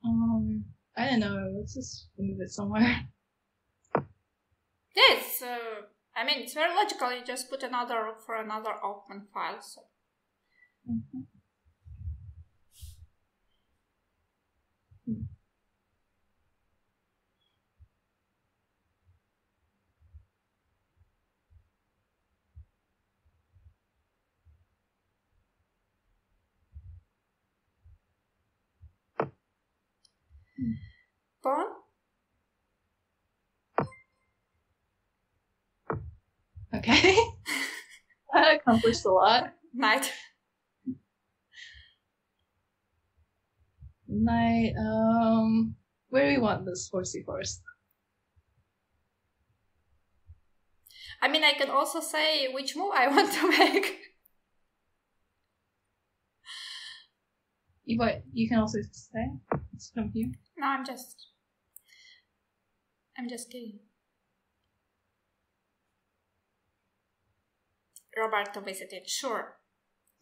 Um, I don't know. Let's just move it somewhere. <laughs> Yes, uh, I mean, it's very logical. You just put another for another open file. So. Mhm. Pawn. Okay. <laughs> that accomplished a lot. Knight. Knight, um, where do we want this horsey first? I mean, I can also say which move I <laughs> want to make. You, but you can also say it's from you. No, I'm just. I'm just kidding. Roberto visited. Sure.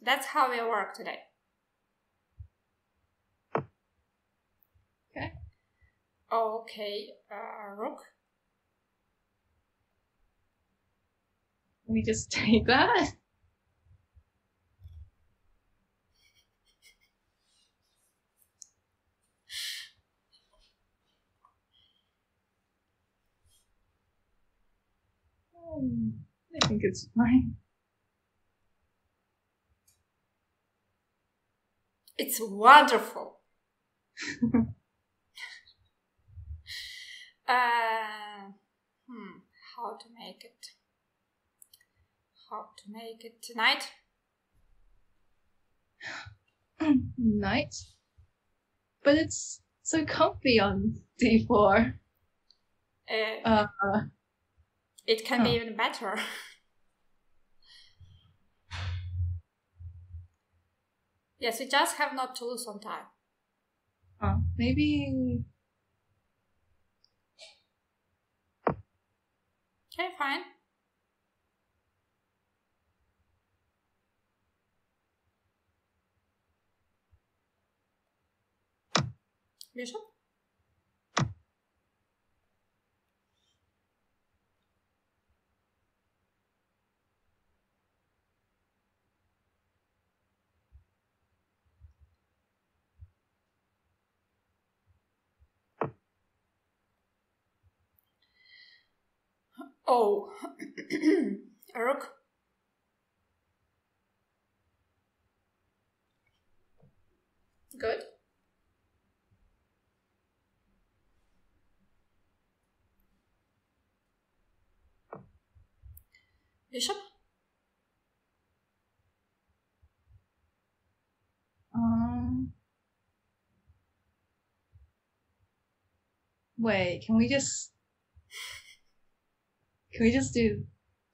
That's how we work today. Okay. Okay, uh, Rook. We just <laughs> take that. Um, I think it's fine. It's wonderful. <laughs> uh, hmm, how to make it? How to make it tonight? <clears throat> Night? But it's so comfy on D4. Uh, Uh, It can be even better. <laughs> yes, we just have not to lose on time. Uh, maybe. Okay, fine. Bishop? Oh, <clears throat> rook. Good. Bishop. Um. Wait, can we just. Can we just do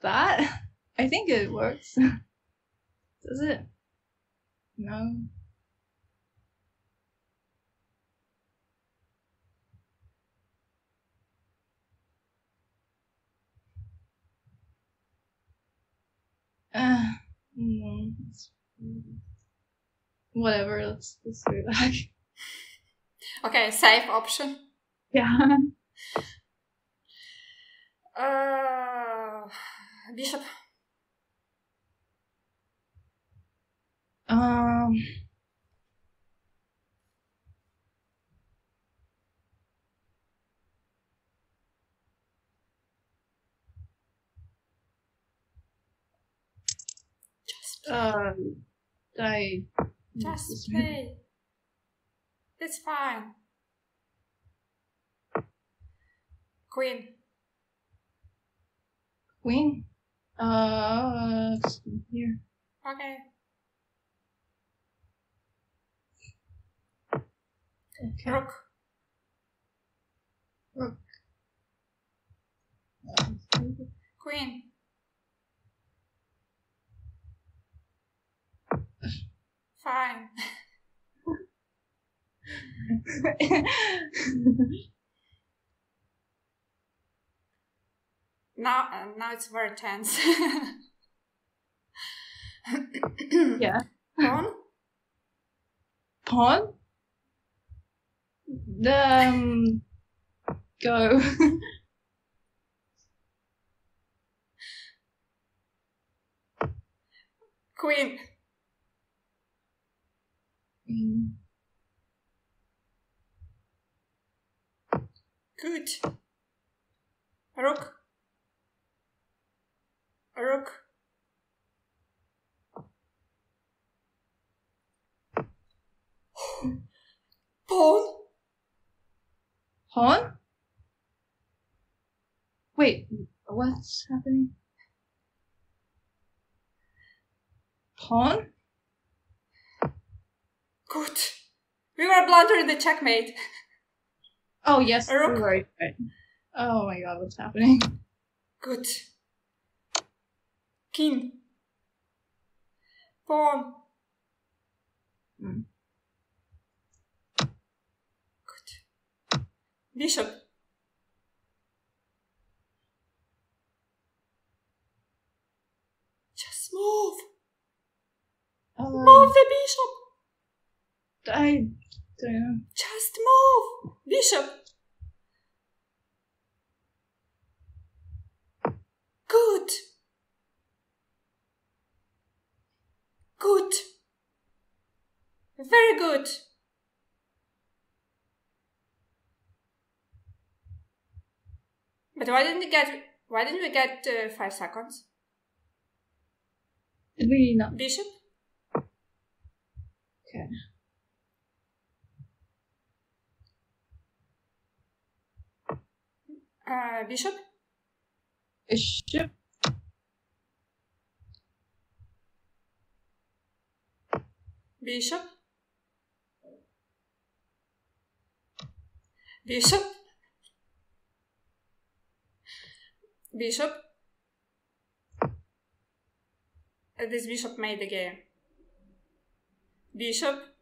that? <laughs> I think it works. <laughs> Does it? No. Uh, no. Whatever, let's, let's do that. Okay, safe option. yeah. <laughs> Uh, bishop. Um. Just, Uh, I. just play. It's fine. Queen. Queen. Uh, here. Okay. Okay. Rook. Rook. Queen. Fine. <laughs> <laughs> Now, uh, now it's very tense. <laughs> yeah. Pawn. Pawn. Um. Go. <laughs> Queen. Queen. Good. Rook. Rook. Pawn. Pawn? Wait, what's happening? Pawn? Good. We were blundering the checkmate. Oh, yes, A rook. right, right. Oh my god, what's happening? Good. King. Pawn. Hmm. Good. Bishop. Just move. Um, Move the bishop. I don't know. Just move. Bishop. Good. Good. Very good. But why didn't we get why didn't we get uh, five seconds? Did we not? Bishop? Okay. Uh, bishop? Bishop? Bishop? Bishop? Bishop. Uh, This bishop made the game. Bishop.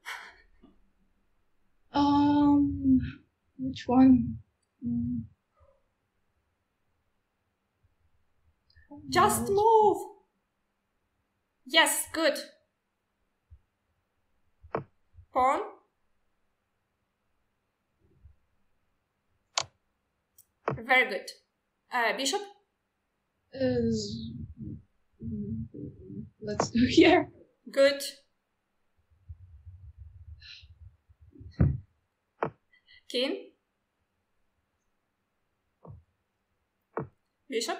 Um, which one? Mm. Just move. Yes, good. Pawn. Very good. Uh, bishop. Is let's do <laughs> here. Good. King. Bishop.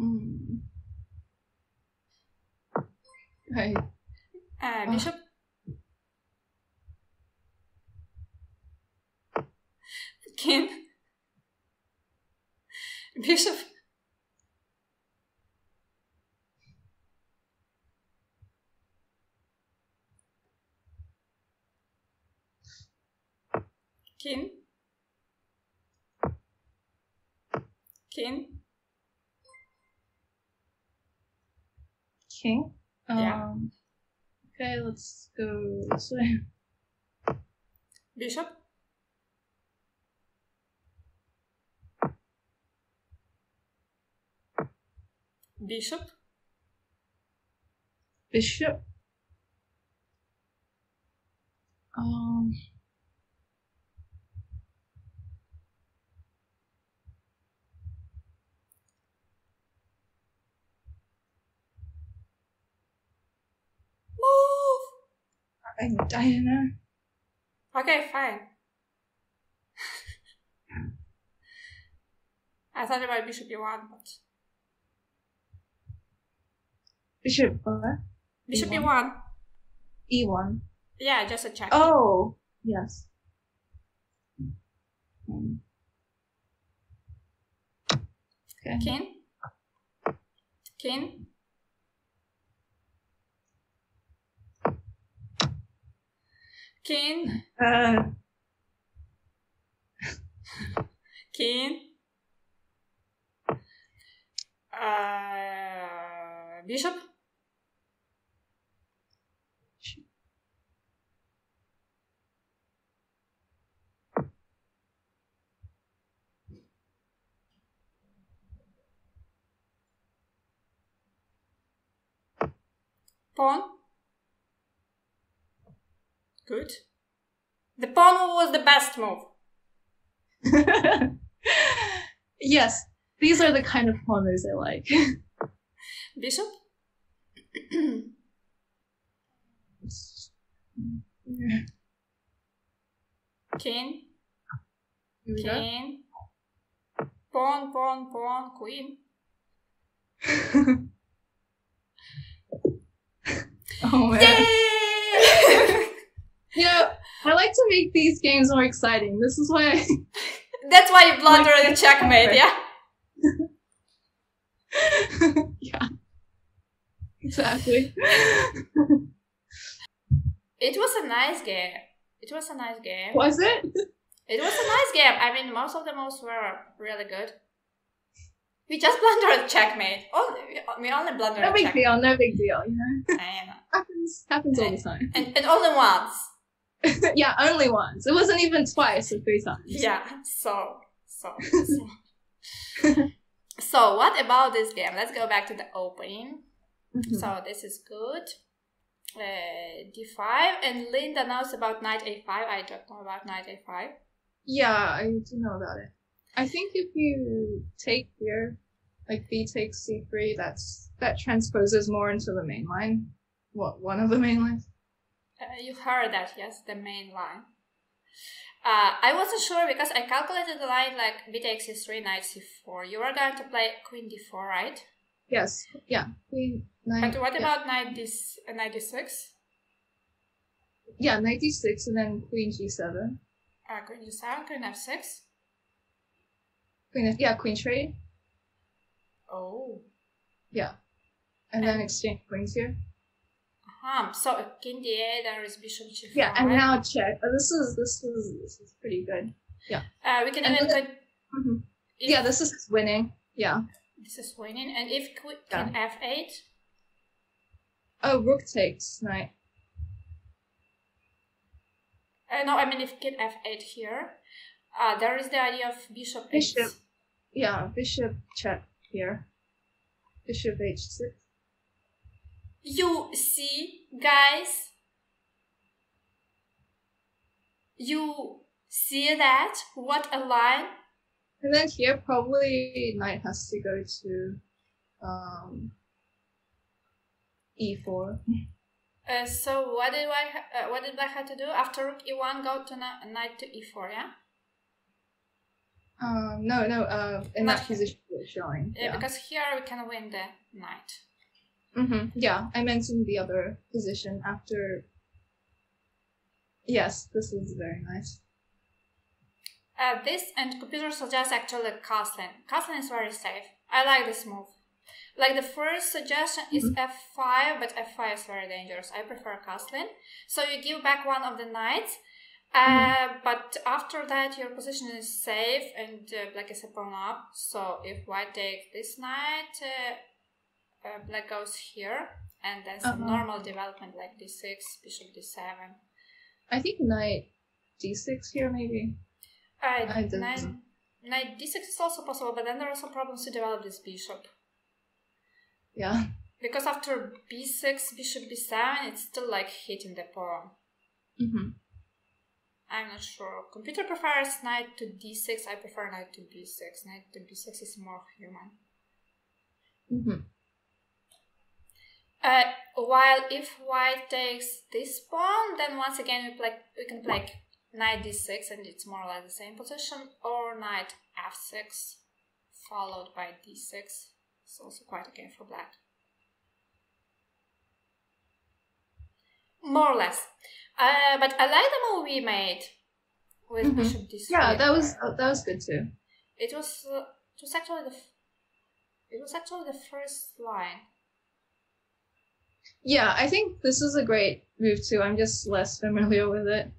Mm. Right. Uh, bishop. King. Bishop. King. King. King. Yeah. Um. Okay, let's go this way. Bishop. Bishop. Bishop. Um. Move. I, I don't know. Okay, fine. <laughs> I thought about bishop e1, but Bishop what? bishop E1. e1. E1. Yeah, just a check. Oh, yes. Okay. King. King. King. Uh, King. Uh, bishop. Pawn. Good. The pawn was the best move. <laughs> yes, these are the kind of corners I like. <laughs> Bishop. <clears throat> King. Here we go. King. Pawn, pawn, pawn, queen. <laughs> oh man. Yay! <laughs> You know, I like to make these games more exciting. This is why I <laughs> That's why you blunder the checkmate, yeah? <laughs> yeah. Exactly. It was a nice game. It was a nice game. Was it? It was a nice game. I mean, most of the moves were really good. We just blundered checkmate. Only, we only blundered No big checkmate. deal, no big deal, you know? I know. Happens happens all the time. And, and only once. <laughs> yeah, only once. It wasn't even twice or three times. Yeah, so, so, so. <laughs> so, what about this game? Let's go back to the opening. Mhm. So, this is good. Uh, d5, and Linda knows about knight a5. I don't know about knight a5. Yeah, I do know about it. I think if you take here, like b takes c3, that's that transposes more into the main line. What one of the main lines? Uh, you heard that, yes, the main line. Uh, I wasn't sure because I calculated the line like b takes c3, knight c4. You are going to play queen d4, right? Yes, yeah. Queen nine. But what yeah. about knight d uh, knight d6? yeah, knight d6 and then queen g7. Uh, queen g7, queen f6. Queen yeah, queen trade. Oh. Yeah, and then exchange queens here. Um, so d8, there is bishop g5. Yeah, and now check. Oh, this is this is this is pretty good. Yeah. uh, we can and even con- Mhm. If Yeah, this is winning. Yeah. this is winning, and if queen f8, Oh, rook takes knight. uh, no, I mean if king f8 here, uh, there is the idea of bishop Bishop. h6. Yeah, bishop check here. Bishop h6. You see, guys, you see that? What a line! And then here probably knight has to go to um E e4. <laughs> Uh, so what did I uh, what did I have to do after rook e1? Go to kni- knight to e4, yeah. Um no no uh in that Knight. position showing. Yeah, Yeah. because here we can win the knight. Mm-hmm. Yeah, I mentioned the other position after Yes, this is very nice. Uh, this and computer suggests actually castling. Castling is very safe. I like this move. Like the first suggestion is f5, but f5 is very dangerous. I prefer castling. So you give back one of the knights, uh, but after that your position is safe and uh, black is a pawn up. So if white takes this knight, uh, uh, black goes here, and then some Uh-huh. normal development like d6, bishop d7. I think knight d6 here maybe. Uh, I don't knight, know. knight d6 is also possible, but then there are some problems to develop this bishop. Yeah. Because after b6, bishop b7, it's still like hitting the pawn. Mm-hmm. I'm not sure. Computer prefers knight to d6, I prefer knight to b6. Knight to b6 is more human. Mm-hmm. Uh, while if white takes this pawn, then once again we play we can play knight d6 and it's more or less the same position, or knight f6 followed by d6. It's also quite okay for black. More or less. Uh, but I like the move we made with Mhm. bishop d3. Yeah, that was that was good too. It was uh, it was actually the f- it was actually the first line. Yeah, I think this is a great move too. I'm just less familiar with it.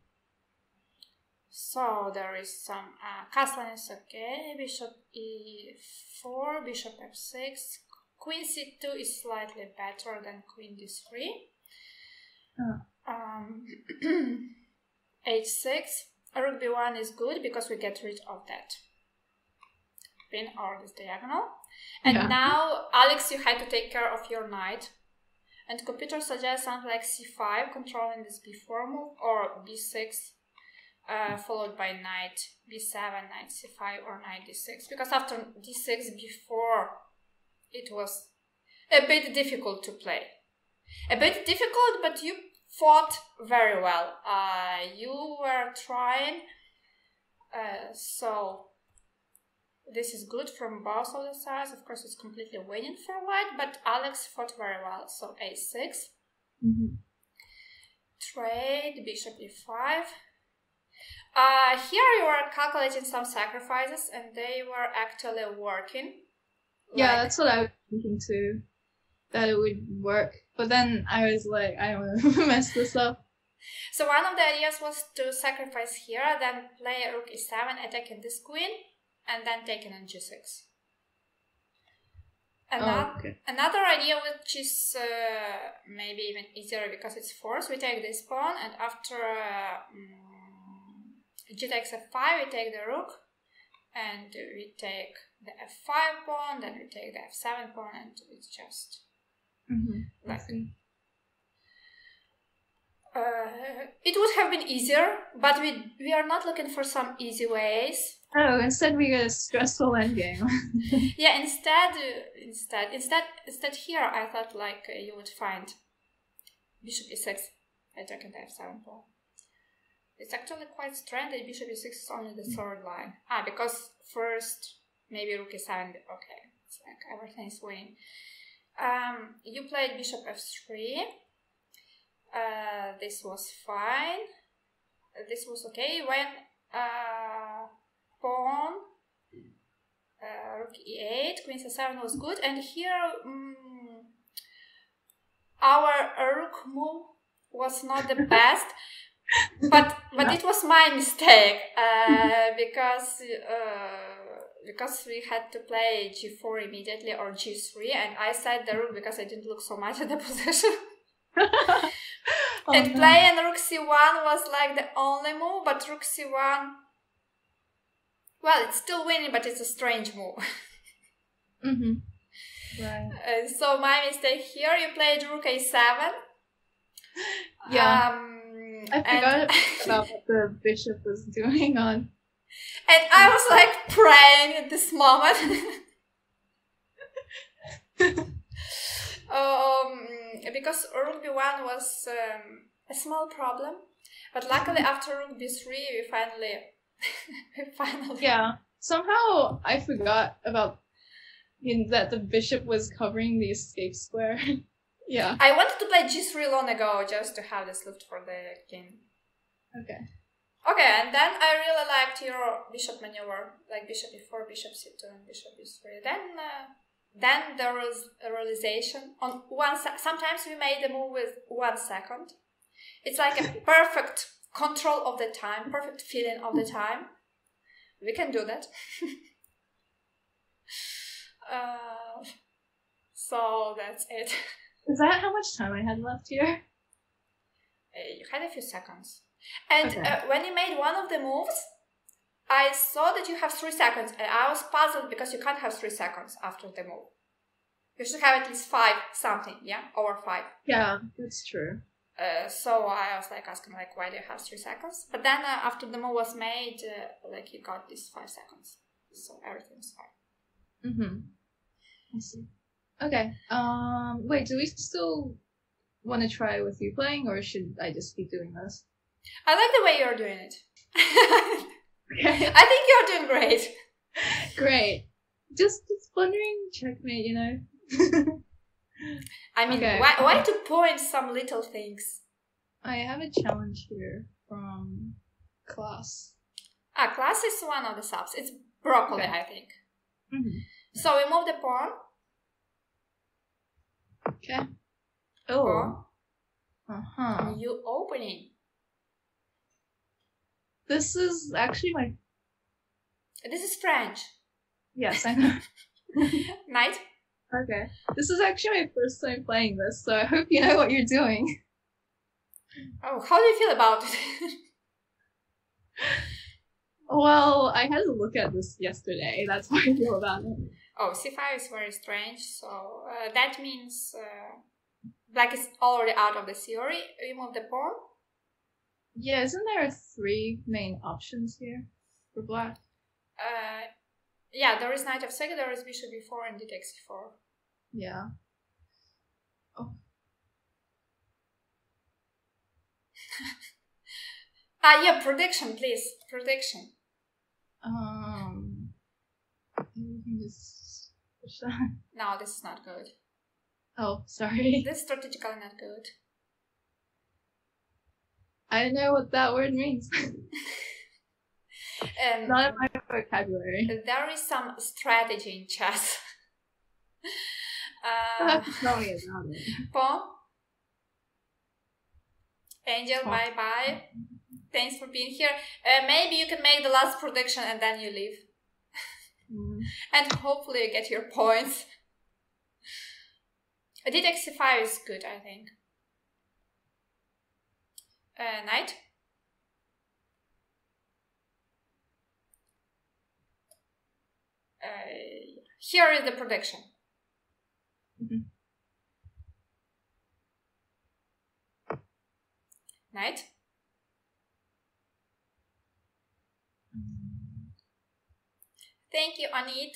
So there is some uh, castling is okay. Bishop e4, bishop f6, queen c2 is slightly better than queen d3. Oh. Um, h6, rook b1 is good because we get rid of that pin or this diagonal. And Yeah. now, Alex, you had to take care of your knight. And computer suggests something like c5, controlling this b4 move, or b6, uh, followed by knight b7, knight c5, or knight d6. Because after d6, b4, it was a bit difficult to play. A bit difficult, but you fought very well. Uh, you were trying, uh, so this is good from both of the sides. Of course, it's completely winning for white, but Alex fought very well. So a6, Mm-hmm. trade, bishop e5. Uh, here you are calculating some sacrifices, and they were actually working. Yeah, Like- that's what I was thinking too. That it would work, but then I was like, I don't want to <laughs> mess this up. So one of the ideas was to sacrifice here, then play rook e7, attacking this queen, and then taking on g6. Another, Oh, okay. another idea which is uh, maybe even easier because it's forced, we take this pawn, and after uh, mm, g takes f5, we take the rook, and we take the f5 pawn, then we take the f7 pawn, and it's just Mm-hmm. like uh, it would have been easier, but we we are not looking for some easy ways. Oh, instead we get a stressful endgame. <laughs> Yeah, instead, instead, instead, instead here, I thought like uh, you would find bishop e6 attacking the f7 pawn. It's actually quite strange that bishop e6 is only the third line. Ah, because first maybe rook e7. Okay, it's like everything is winning. Um, you played bishop f3. Uh, this was fine. This was okay when uh, pawn uh, rook e8, queen c7 was good, and here mm, our rook move was not the <laughs> best, but but it was my mistake uh, because uh, because we had to play g4 immediately or g3, and I said the rook because I didn't look so much <laughs> at the position. <laughs> Oh, and no. playing rook c1 was like the only move, but rook c1. Well, it's still winning, but it's a strange move. Mhm. <laughs> Right. Uh, so my mistake here, you played rook a7. Yeah. Um, I forgot <laughs> about what the bishop was doing on. And I was like praying at this moment. <laughs> um, because Rook b1 was um, a small problem, but luckily after Rook b3 we finally, <laughs> finally. Yeah. Somehow I forgot about in that the bishop was covering the escape square. <laughs> yeah. I wanted to play g3 long ago just to have this left for the king. Okay. Okay, and then I really liked your bishop maneuver, like bishop e4, bishop c2, and bishop e3. Then, uh, then there was a realization on one. Se- Sometimes we made a move with one second. It's like a <laughs> perfect control of the time, perfect feeling of the time. We can do that. <laughs> uh, so that's it. <laughs> Is that how much time I had left here? Uh, you had a few seconds. And Okay. uh, when you made one of the moves, I saw that you have three seconds, and I was puzzled because you can't have three seconds after the move. You should have at least five something, yeah, over five. Yeah, that's true. Uh, so I was like asking, like, why do you have three seconds? But then uh, after the move was made, uh, like you got these five seconds, so everything's fine. Mm-hmm. I see. Okay. Um. Wait. Do we still want to try with you playing, or should I just keep doing this? I like the way you're doing it. <laughs> Okay. I think you're doing great. <laughs> Great. Just, just wondering. Checkmate. You know. <laughs> I mean, Okay. why, why to point some little things? I have a challenge here from Klaas. Ah, Klaas is one of the subs. It's broccoli, Okay. I think. Mm-hmm. So we move the pawn. Okay. Oh. Uh huh. You opening. This is actually my. This is French. Yes, I <laughs> know. Knight. Okay. This is actually my first time playing this, so I hope you know what you're doing. Oh, how do you feel about it? <laughs> Well, I had a look at this yesterday. That's how I feel about it. oh, c5 is very strange. So uh, that means uh, black is already out of the theory. You move the pawn. Yeah, isn't there three main options here for black? Uh, yeah, there is knight f6 there is bishop b4 and d takes e4. Yeah. <laughs> Ah, yeah, prediction, please. Prediction. Um. You can just push that. No, this is not good. Oh, sorry. <laughs> This is strategically not good. I don't know what that word means. <laughs> Um, Not in my vocabulary. there is some strategy in chess. <laughs> Uh, tell me about it. <laughs> Angel, Pawn. bye bye. Thanks for being here. Uh, maybe you can make the last prediction and then you leave. Mm. And hopefully you get your points. A d takes c5 is good, I think. Uh, knight. Here is the prediction. Mhm. Knight. Thank you, Aneet.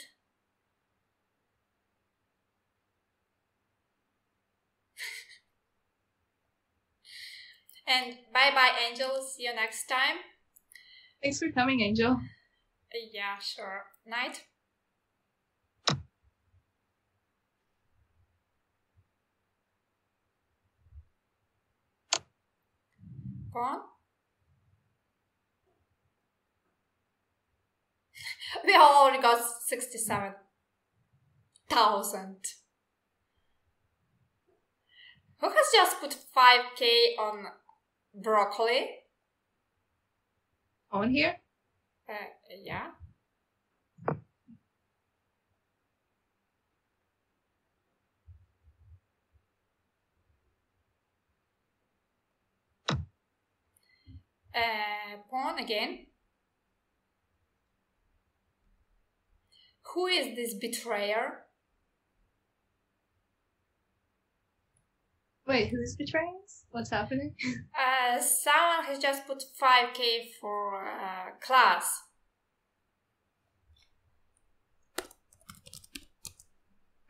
<laughs> and bye bye, Angel. See you next time. Thanks for coming, Angel. Uh, Yeah, sure. Night. Pawn. <laughs> We already got 67,000. Who has just put 5k on broccoli? On here? Uh, yeah. Uh, pawn again. Who is this betrayer? Wait, who's betraying us? What's happening? Uh, <laughs> someone has just put 5k for uh, Klaas.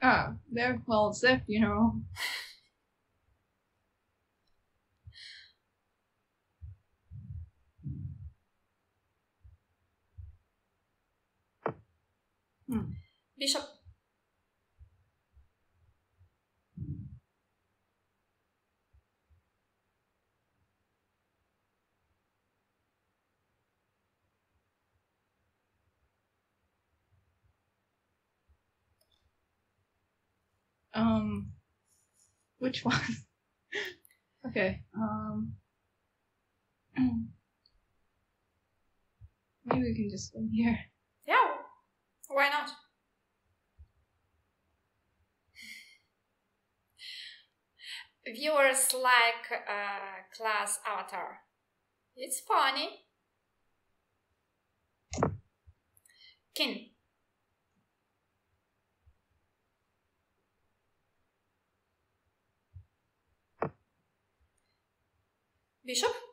Ah, their well, it's their funeral. Bishop. Um, which <laughs> one? okay. Um, <clears throat> maybe we can just win here. Why not? Viewers like uh, Klaas avatar. It's funny. King. Bishop.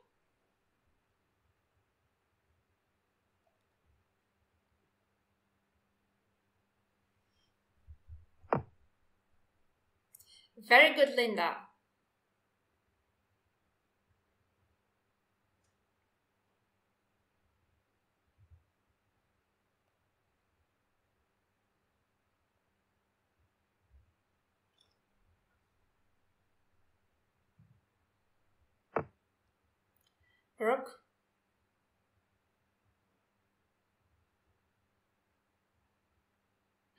Very good, Linda. Rook.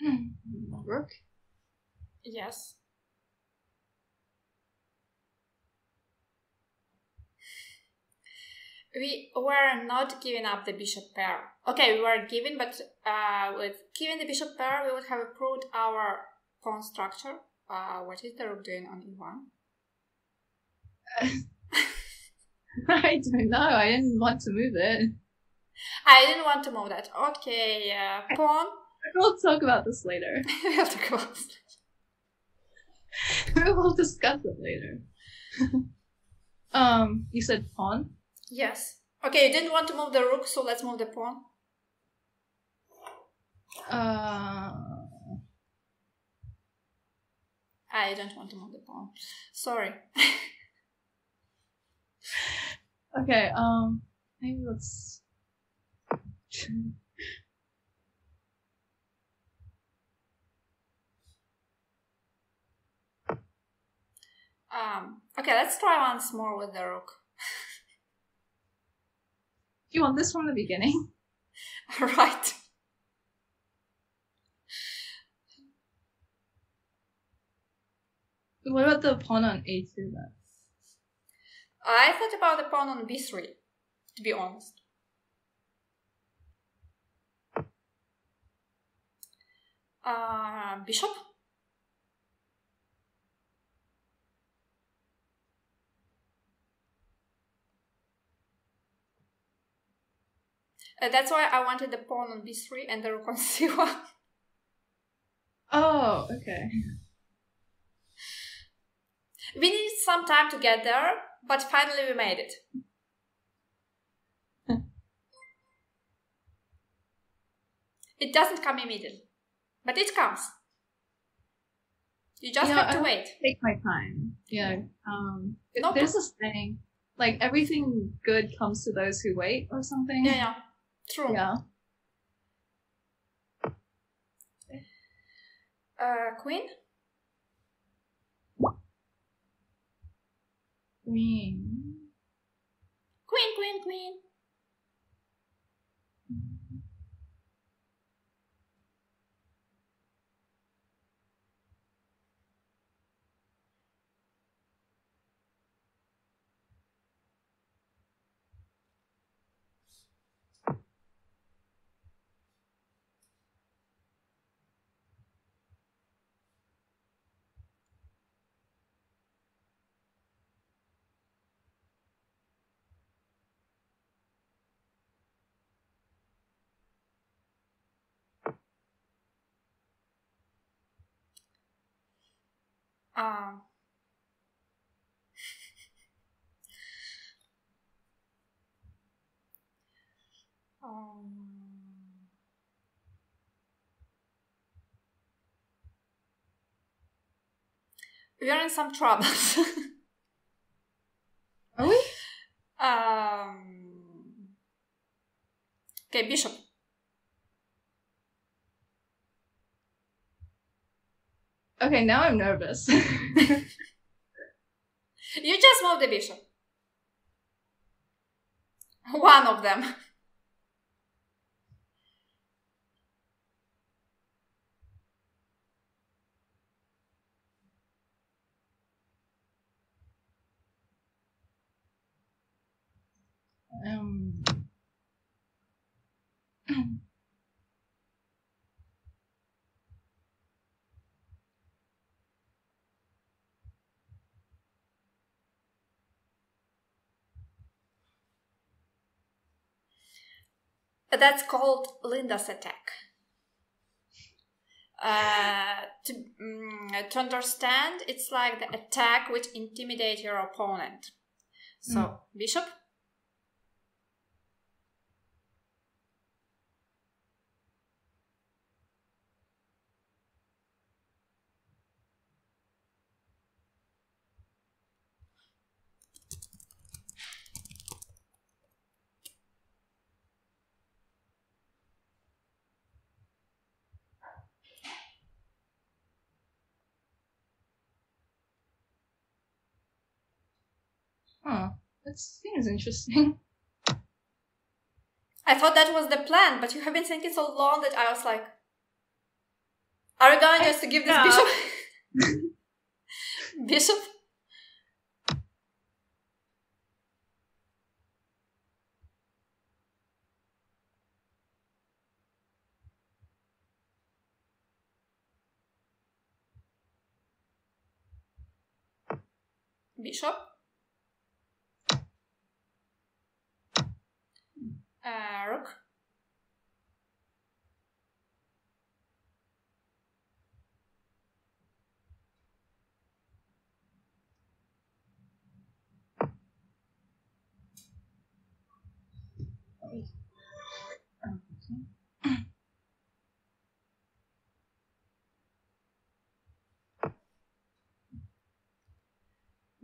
Hmm. Rook. Yes. We were not giving up the bishop pair. Okay, we were giving, but uh, with giving the bishop pair, we would have improved our pawn structure. Uh, what is the rook doing on e1? <laughs> I don't know. I didn't want to move it. I didn't want to move that. Okay, uh, pawn. <laughs> We'll talk about this later. <laughs> we'll talk about we'll discuss it later. um, you said pawn. Yes. Okay, you didn't want to move the rook, so let's move the pawn. Uh, I don't want to move the pawn. Sorry. <laughs> okay. Um, maybe let's. Um, okay, let's try once more with the rook. You want this from the beginning? <laughs> All right. What about the pawn on a2 then? I thought about the pawn on b3, to be honest. Uh, bishop. Uh, that's why I wanted the pawn on b3 and the rook on c1. Oh, okay. We needed some time to get there, but finally we made it. <laughs> it doesn't come immediately, but it comes. You just You know, have to I- wait. Take my time. Yeah. Um, No there's this thing, like everything good comes to those who wait, or something. Yeah, yeah. True. Yeah. Uh, queen? Queen. Queen, queen, queen. Um, um, we are in some troubles. Are we? <laughs> um, okay, bishop. Okay, now I'm nervous. <laughs> You just move the bishop. One of them. um. <clears throat> That's called Linda's attack. Uh, to, mm, to understand, it's like the attack which intimidates your opponent. So, bishop. Huh. That seems interesting. <laughs> I thought that was the plan, but you have been thinking so long that I was like, are we going just to give this Yeah. bishop? <laughs> bishop? Bishop? Uh, rook?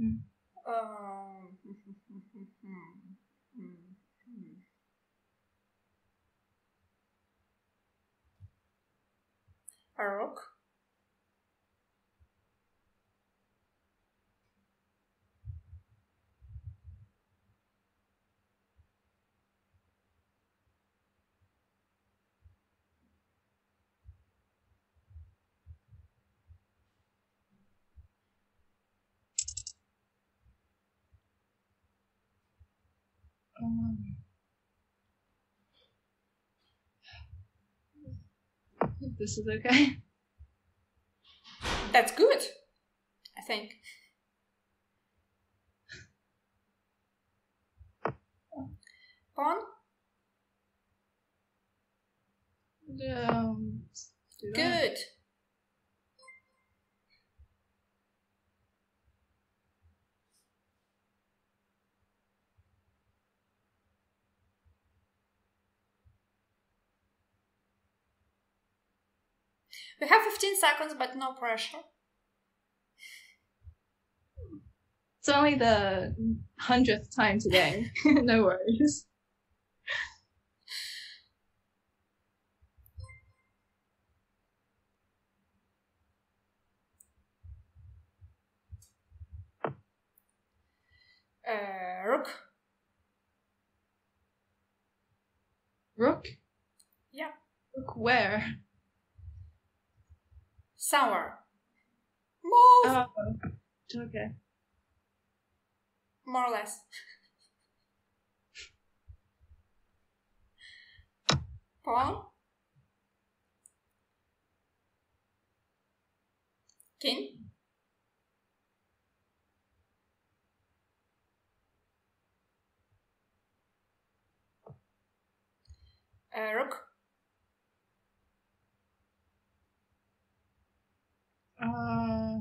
Mm. Um, <laughs> hmm, hmm, hmm, a rook. Um, this is okay. That's good, I think. Pawn? Um. Good. We have 15 seconds, but no pressure. It's only the hundredth time today. <laughs> no worries. Uh, rook. Rook? Yeah. Rook where? Somewhere. Move! Oh, okay. More or less. Pawn. King. Uh, rook. Uh,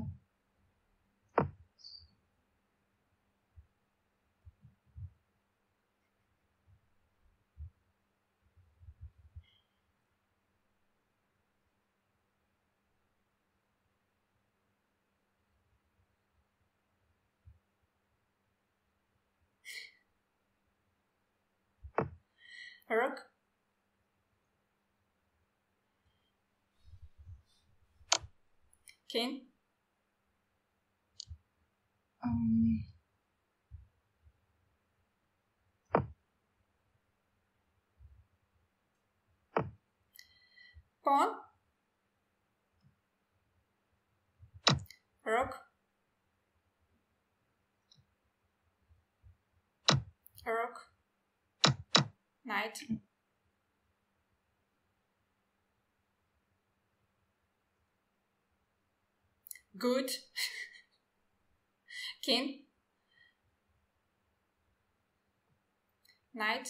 King. Um, Pawn. Rook. Rook. Knight. Good. King. Knight.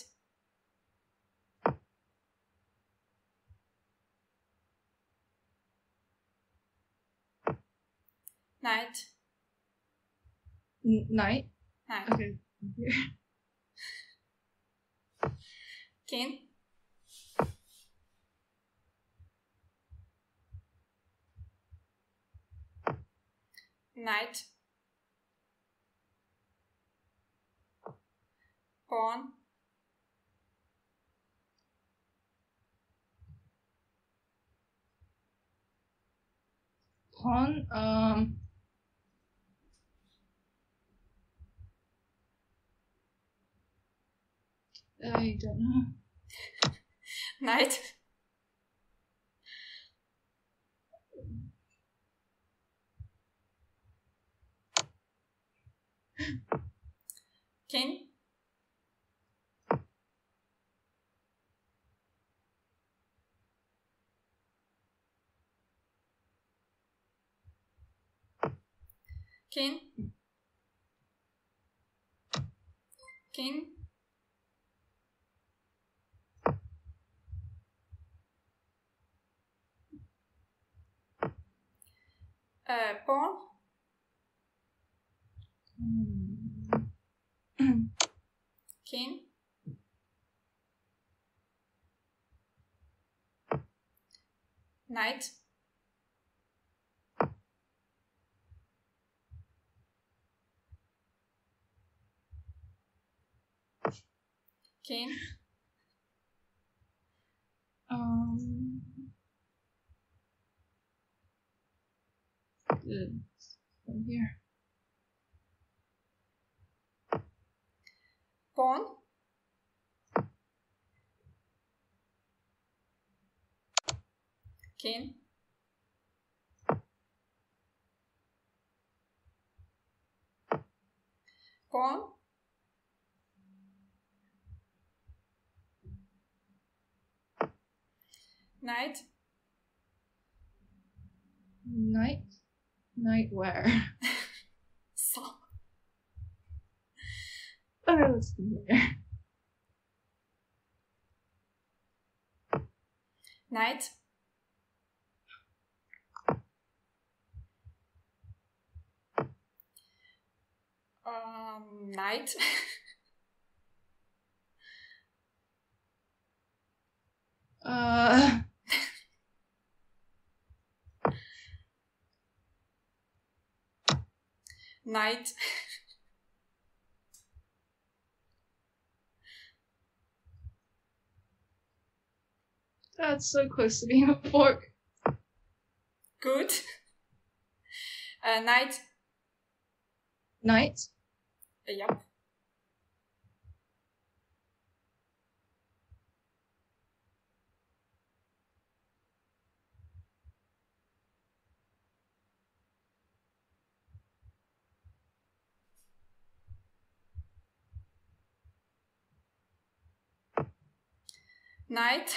Knight. n- knight. Knight. Okay. King. Knight. Pawn. Pawn. Um. I don't know. <laughs> Knight. King. King. King. Uh, pawn. Hmm. <clears throat> King. Knight. King. <laughs> Um. Good. From here. Pawn. King. Pawn. Knight. Night. Night where? <laughs> So. <laughs> Let's. Knight. Um, knight. <laughs> Uh. <laughs> knight. That's so close to being a fork. Good. Uh, knight. Knight. Uh, yep. Knight.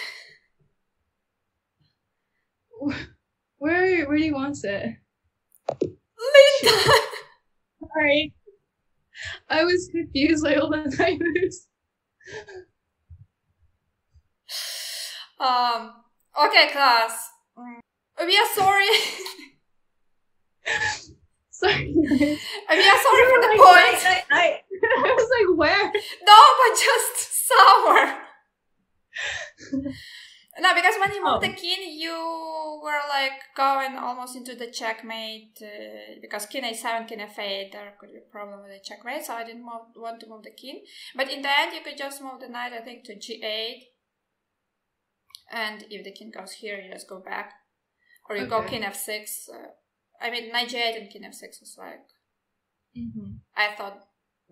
<laughs> Where where do you want it? Linda. Sorry. I was confused by all the night moves. Um. Okay, Klaas. Mm, We are sorry. <laughs> Sorry. we are sorry for the <laughs> Like, night, night, night. I was like, where? No, but just sour. No, because when you moved Oh. the king, you were like going almost into the checkmate uh, because king a7, king f8, there could be a problem with the checkmate, so I didn't move, want to move the king. But in the end, you could just move the knight, I think, to g8. And if the king goes here, you just go back. Or you go king f6. Uh, I mean, knight g8 and king f6 is like. Mm-hmm. I thought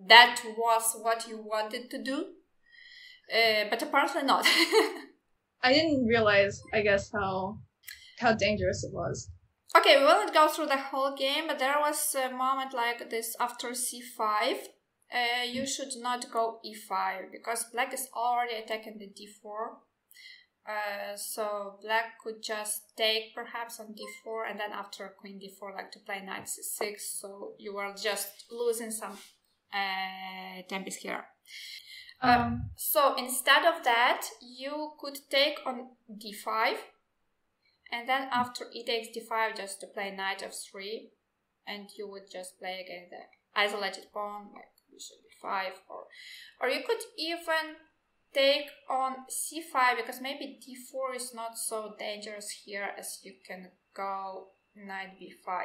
that was what you wanted to do. Uh, but apparently not. <laughs> I didn't realize, I guess, how how dangerous it was. Okay, we won't go through the whole game, but there was a moment like this after c5. Uh, you should not go e5 because black is already attacking the d4. Uh, so black could just take perhaps on d4 and then after queen d4 like to play knight c6 so you are just losing some uh, tempis here Um, so instead of that, you could take on d5, and then after e takes d5, just to play knight f3, and you would just play again the isolated pawn, like bishop b5, or or you could even take on c5 because maybe d4 is not so dangerous here as you can go knight b5.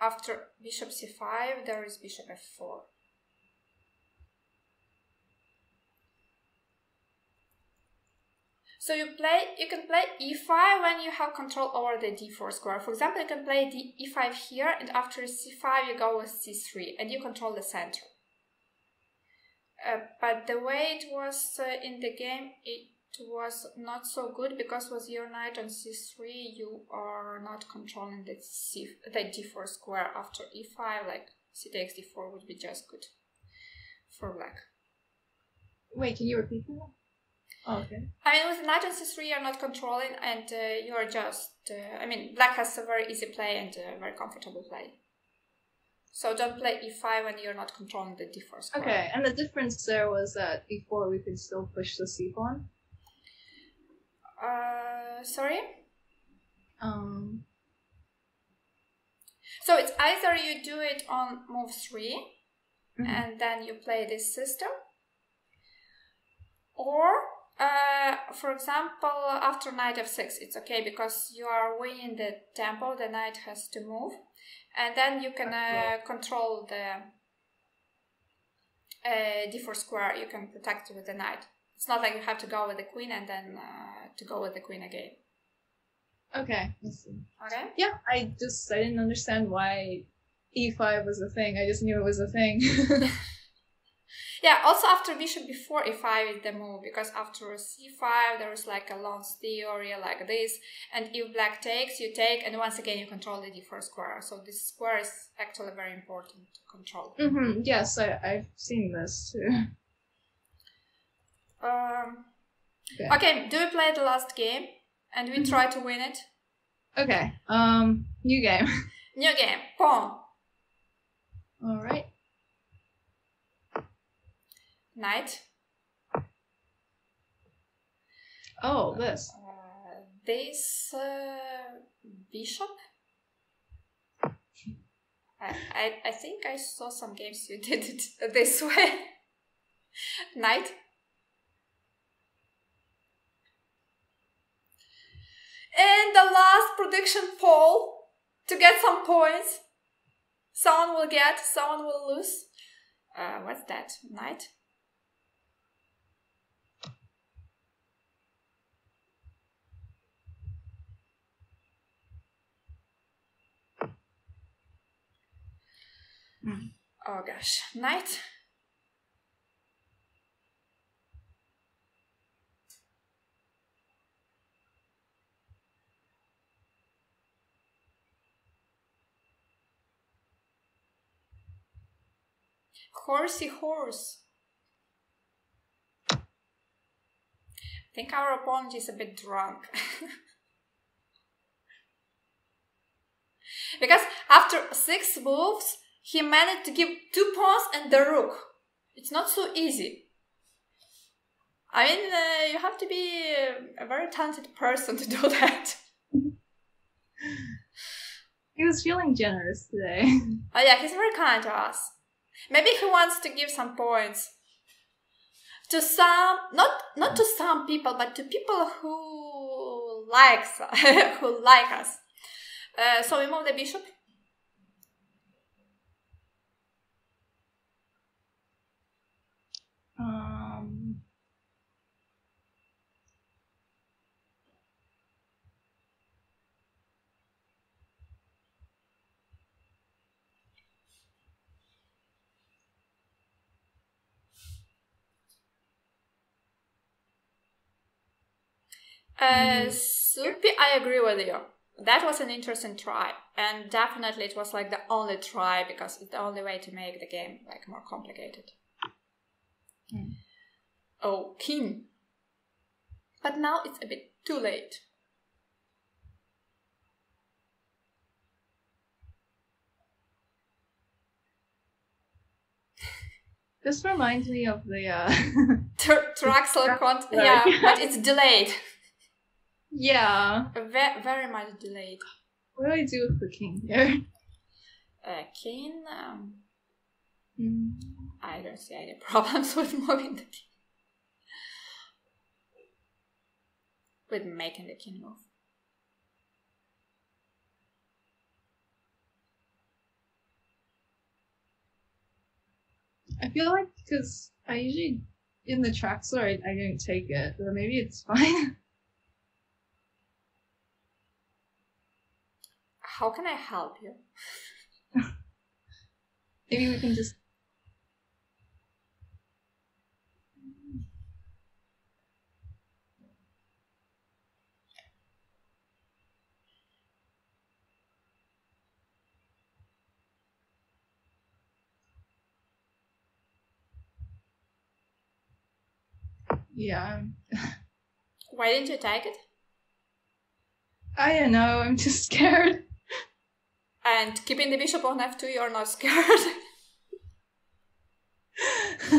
After bishop c5, there is bishop f4. So you play, you can play e5 when you have control over the d4 square. For example, you can play d e5 here, and after c5 you go with c3, and you control the center. Uh, but the way it was uh, in the game, it was not so good because with your knight on c3, you are not controlling the c the d4 square. After e5, like c takes d4 would be just good for black. wait, can you repeat that? Okay. I mean, with knight on c3, you're not controlling, and uh, you're just. Uh, I mean, black has a very easy play and a very comfortable play. So don't play e5 when you're not controlling the d4 square. Okay, and the difference there was that before we could still push the c pawn. Uh, sorry. Um, So it's either you do it on move 3 Mhm. and then you play this system, or uh, for example, after knight f6, it's okay because you are winning the tempo. The knight has to move, and then you can uh, control the uh, d4 square. You can protect with the knight. It's not like you have to go with the queen and then uh, to go with the queen again. okay. Okay. Yeah, I just I didn't understand why e5 was a thing. I just knew it was a thing. <laughs> Yeah, also after bishop before e5 is the move because after c5 there is like a Lons theory like this, and if black takes, you take, and once again you control the d4 square. So this square is actually very important to control. hmm Yes, I I've seen this too. <laughs> Um, Okay. okay, do we play the last game and we try to win it? Okay. Um, new game. <laughs> New game, pawn, All right. Knight. Oh, this. Uh, this uh, bishop. I, I I think I saw some games you <laughs> did it this way. Knight. And the last prediction poll to get some points. Someone will get, someone will lose. Uh, what's that? Knight. Oh gosh, knight. Horsey horse. I think our opponent is a bit drunk. <laughs> because after six moves, he managed to give two pawns and the rook. It's not so easy. I mean, uh, you have to be a very talented person to <laughs> do that. He was feeling generous today. Oh yeah, he's very kind to us. Maybe he wants to give some points. to some not not to some people but to people who likes <laughs> who like us uh, so we move the bishop uh, Supi, I agree with you. That was an interesting try, and definitely it was like the only try because it's the only way to make the game like more complicated. Hmm. Oh, king. But now it's a bit too late. <laughs> this reminds me of the uh Tr- Traxler <laughs> Right. yeah, but it's delayed. <laughs> yeah. Ve- very much delayed. What do I do with the king here? Uh, king, um, Hmm. I don't see any <laughs> problems with moving the king. With making the king move. I feel like because I usually in the tracks I, I don't take it, but maybe it's fine. <laughs> How can I help you? <laughs> maybe we can just. Yeah, Why didn't you take it? I don't know. I'm just <laughs> scared. And keeping the bishop on f2, you're not scared. <laughs>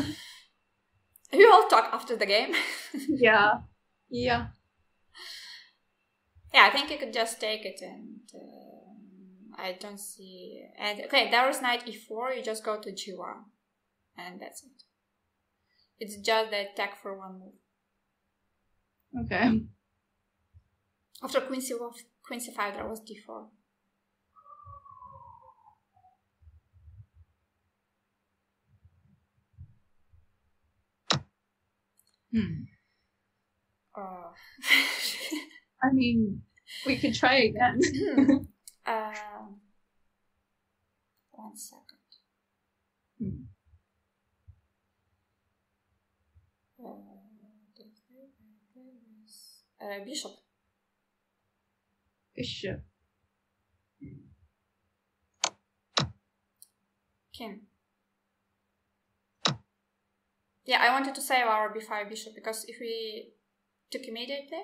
we will talk after the game. <laughs> yeah, yeah. yeah, I think you could just take it and. um I don't see. And okay, there is knight e4, you just go to g1. And that's it. It's just the attack for one move. Okay. After queen c5, queen c5 there was d4. Hmm. Uh, <laughs> I mean, we could try again. um, one second. Hmm. Uh, uh, bishop. Bishop. King. Yeah, I wanted to save our b5 bishop because if we took immediately,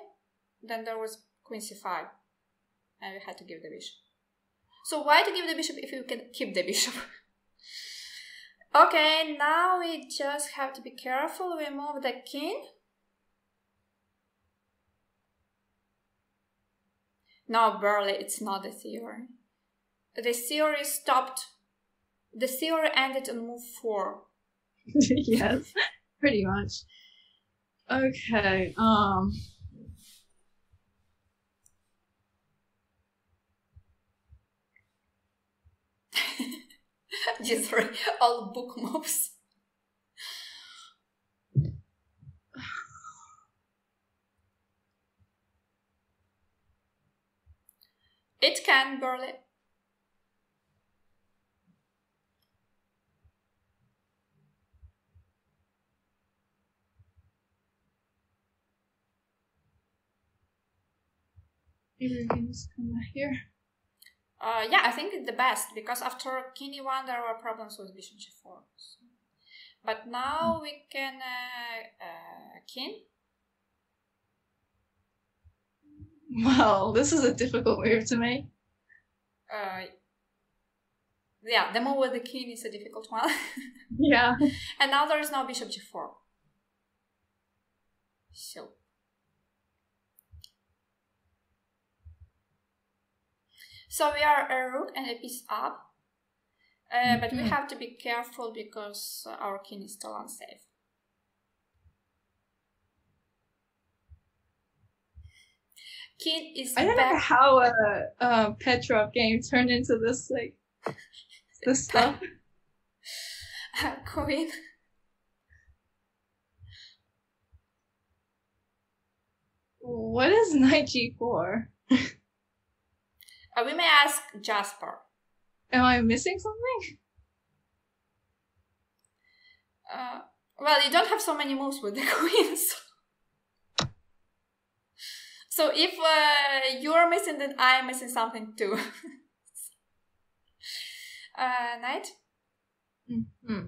then there was queen c5, and we had to give the bishop. So why to give the bishop if you can keep the bishop? <laughs> okay, now we just have to be careful. We move the king. No, barely. It's not the theory. The theory stopped. The theory ended on move four. <laughs> yes, pretty much. Okay. Um. <laughs> These are all book moves. It can, barely. Maybe we can just come back here. Uh, yeah, I think it's the best because after king e1 there were problems with bishop g4. So. But now we can uh, uh, king. Well, this is a difficult move to make. Uh, yeah, the move with the king is a difficult one. Yeah. <laughs> and now there is no bishop g4. So. So we are a rook and a piece up, uh, mm -hmm. but we have to be careful because uh, our king is still unsafe. King is. I don't back. know how a Petrov game turned into this like this <laughs> stuff. queen. What is knight <laughs> g4? Uh, we may ask Jasper. Am I missing something? Uh, well, you don't have so many moves with the <laughs> queen. So, if uh, you're missing, then I'm missing something too. <laughs> uh, knight. Hmm.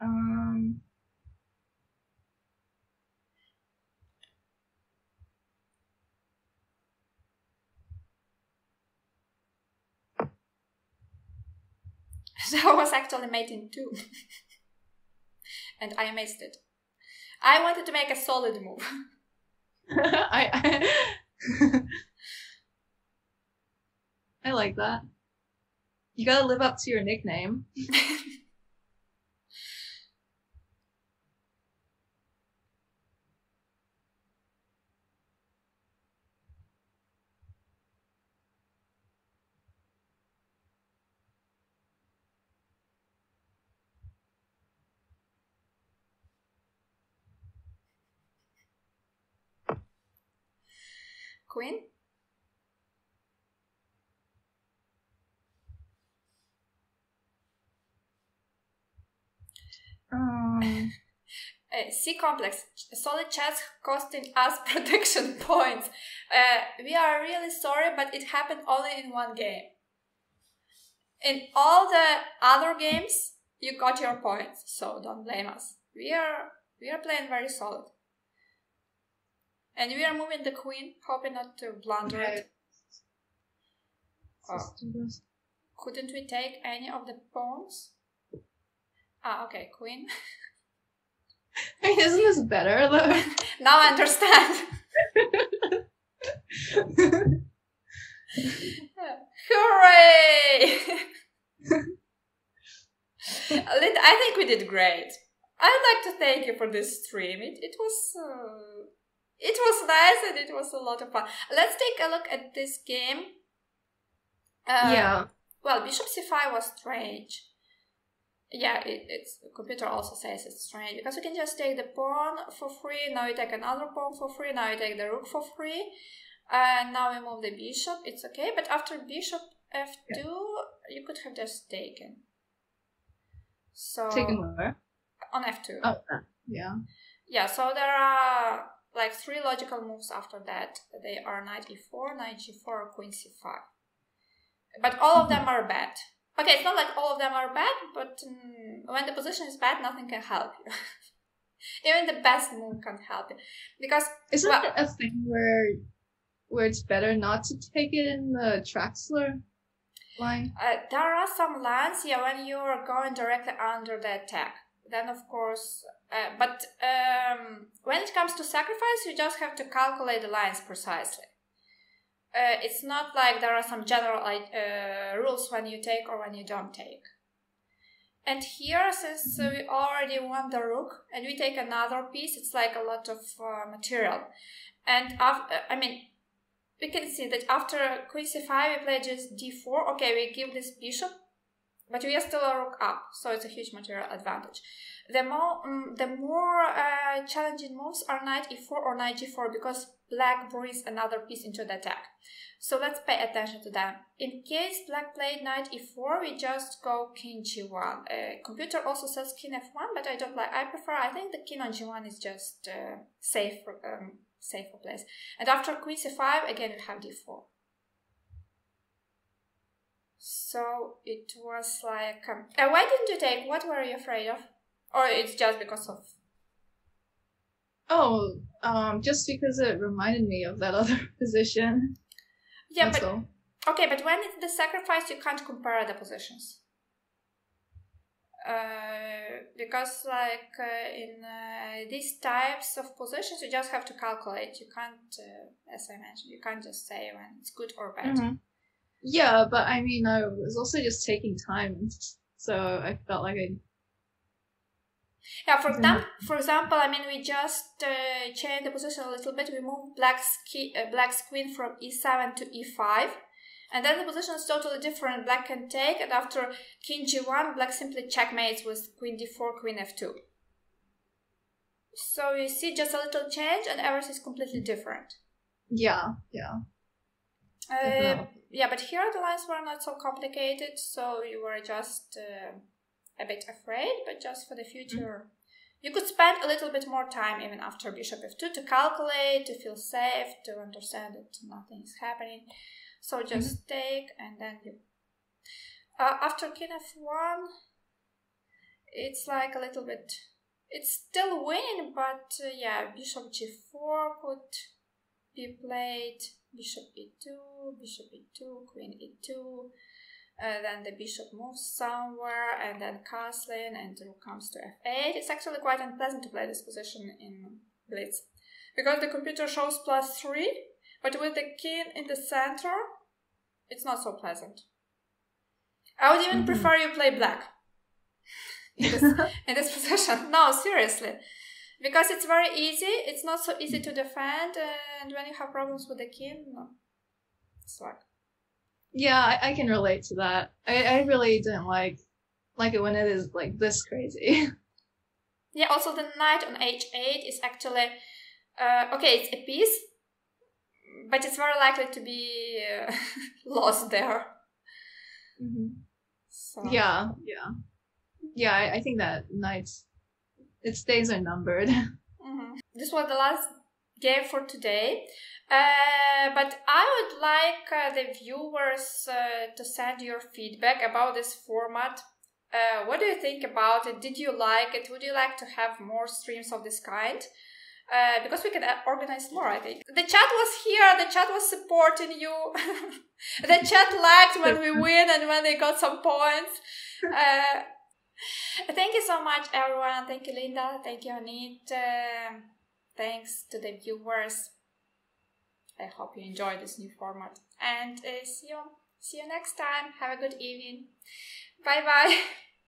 Um. So <laughs> I was actually mating two. <laughs> and I missed it. I wanted to make a solid move. <laughs> I, I I like that. You gotta live up to your nickname. Queen. Um, Uh, <laughs> C complex, solid chess costing us <laughs> protection points. Uh, we are really sorry, but it happened only in one game. In all the other games, you got your points, so don't blame us. We are we are playing very solid, and we are moving the queen, hoping not to blunder it. Oh, couldn't we take any of the pawns? Ah, okay, queen. <laughs> I mean, isn't this better though? <laughs> now I understand. <laughs> Hooray! I think we did great. I'd like to thank you for this stream. It it was uh, it was nice and it was a lot of fun. Let's take a look at this game. Uh, yeah. Well, Bishop c5 was strange. Yeah, it, it's the computer also says it's strange because you can just take the pawn for free. Now you take another pawn for free. Now you take the rook for free. And now we move the bishop. It's okay, but after bishop f2, you could have just taken. So Taken where? on f2. Oh, yeah. Yeah, so there are like three logical moves after that. They are knight e4, knight g4, or queen c5. But all of them are bad. Okay, it's not like all of them are bad, but mm, when the position is bad, nothing can help you. <laughs> Even the best move can't help you. Because, Isn't Well- a thing where where it's better not to take it in the Traxler line? uh, there are some lines, yeah, when you're going directly under the attack. Then, of course, uh, but um, when it comes to sacrifice, you just have to calculate the lines precisely. Uh, it's not like there are some general uh, rules when you take or when you don't take. And here, since we already won the rook and we take another piece, it's like a lot of uh, material. And uh, I mean, we can see that after queen c5 we play just d4. Okay, we give this bishop, but we are still a rook up, so it's a huge material advantage. The more um, the more uh, challenging moves are knight e4 or knight g4 because black brings another piece into the attack. So let's pay attention to them. In case black played knight e4, we just go king g1. Uh, computer also says king f1, but I don't like. I prefer. I think the king on g1 is just uh, safe, um, safer place. And after queen c5, again we have d4. So it was like, um, uh, why didn't you take? What were you afraid of? Or it's just because of? Oh, um, just because it reminded me of that <laughs> other position. Yeah, That's but all. okay, but when it's the sacrifice, you can't compare the positions. Uh, because like uh, in uh, these types of positions, you just have to calculate. You can't, uh, as I mentioned, you can't just say when it's good or bad. Mhm. Yeah, but I mean, I was also just taking time, so I felt like I Yeah, for example, for example, I mean, we just uh, changed the position a little bit. We moved black's key, uh, black's queen from e7 to e5, and then the position is totally different. Black can take, and after king g1, black simply checkmates with queen d4, queen f2. So you see just a little change, and everything is completely different. Yeah, yeah. Uh, yeah, but here the lines were not so complicated, so you were just uh, a bit afraid, but just for the future. Mm. You could spend a little bit more time even after bishop f2 to calculate, to feel safe, to understand that nothing is happening. So just mm-hmm. take and then you. Uh, after king f1, it's like a little bit. It's still winning, but uh, yeah, bishop g4 could be played bishop e2, bishop e2, queen e2, uh, then the bishop moves somewhere, and then castling, and rook comes to f8. It's actually quite unpleasant to play this position in Blitz, because the computer shows plus 3, but with the king in the center, it's not so pleasant. I would even mm-hmm. prefer you play black <laughs> in this, <laughs> in this position. No, seriously because it's very easy. It's not so easy to defend, and when you have problems with the king, no, it's like. Yeah, I, I can relate to that. I, I really didn't like like it when it is like this crazy. <laughs> yeah. Also, the knight on h8 is actually uh, okay. It's a piece, but it's very likely to be uh, <laughs> lost there. Mm-hmm. So. Yeah, yeah, yeah. I, I think that knights its days are numbered. <laughs> Mm-hmm. This was the last game for today. Uh, but I would like uh, the viewers uh, to send your feedback about this format. Uh, what do you think about it? Did you like it? Would you like to have more streams of this kind? Uh, because we can uh, organize more, I think. The chat was here, the chat was supporting you. <laughs> the chat liked when we <laughs> win and when they got some points. Thank you so much, everyone. Thank you, Linda. Thank you, Aneet. Thanks to the viewers. I hope you enjoyed this new format. And uh, see you see you next time. Have a good evening. Bye bye. <laughs>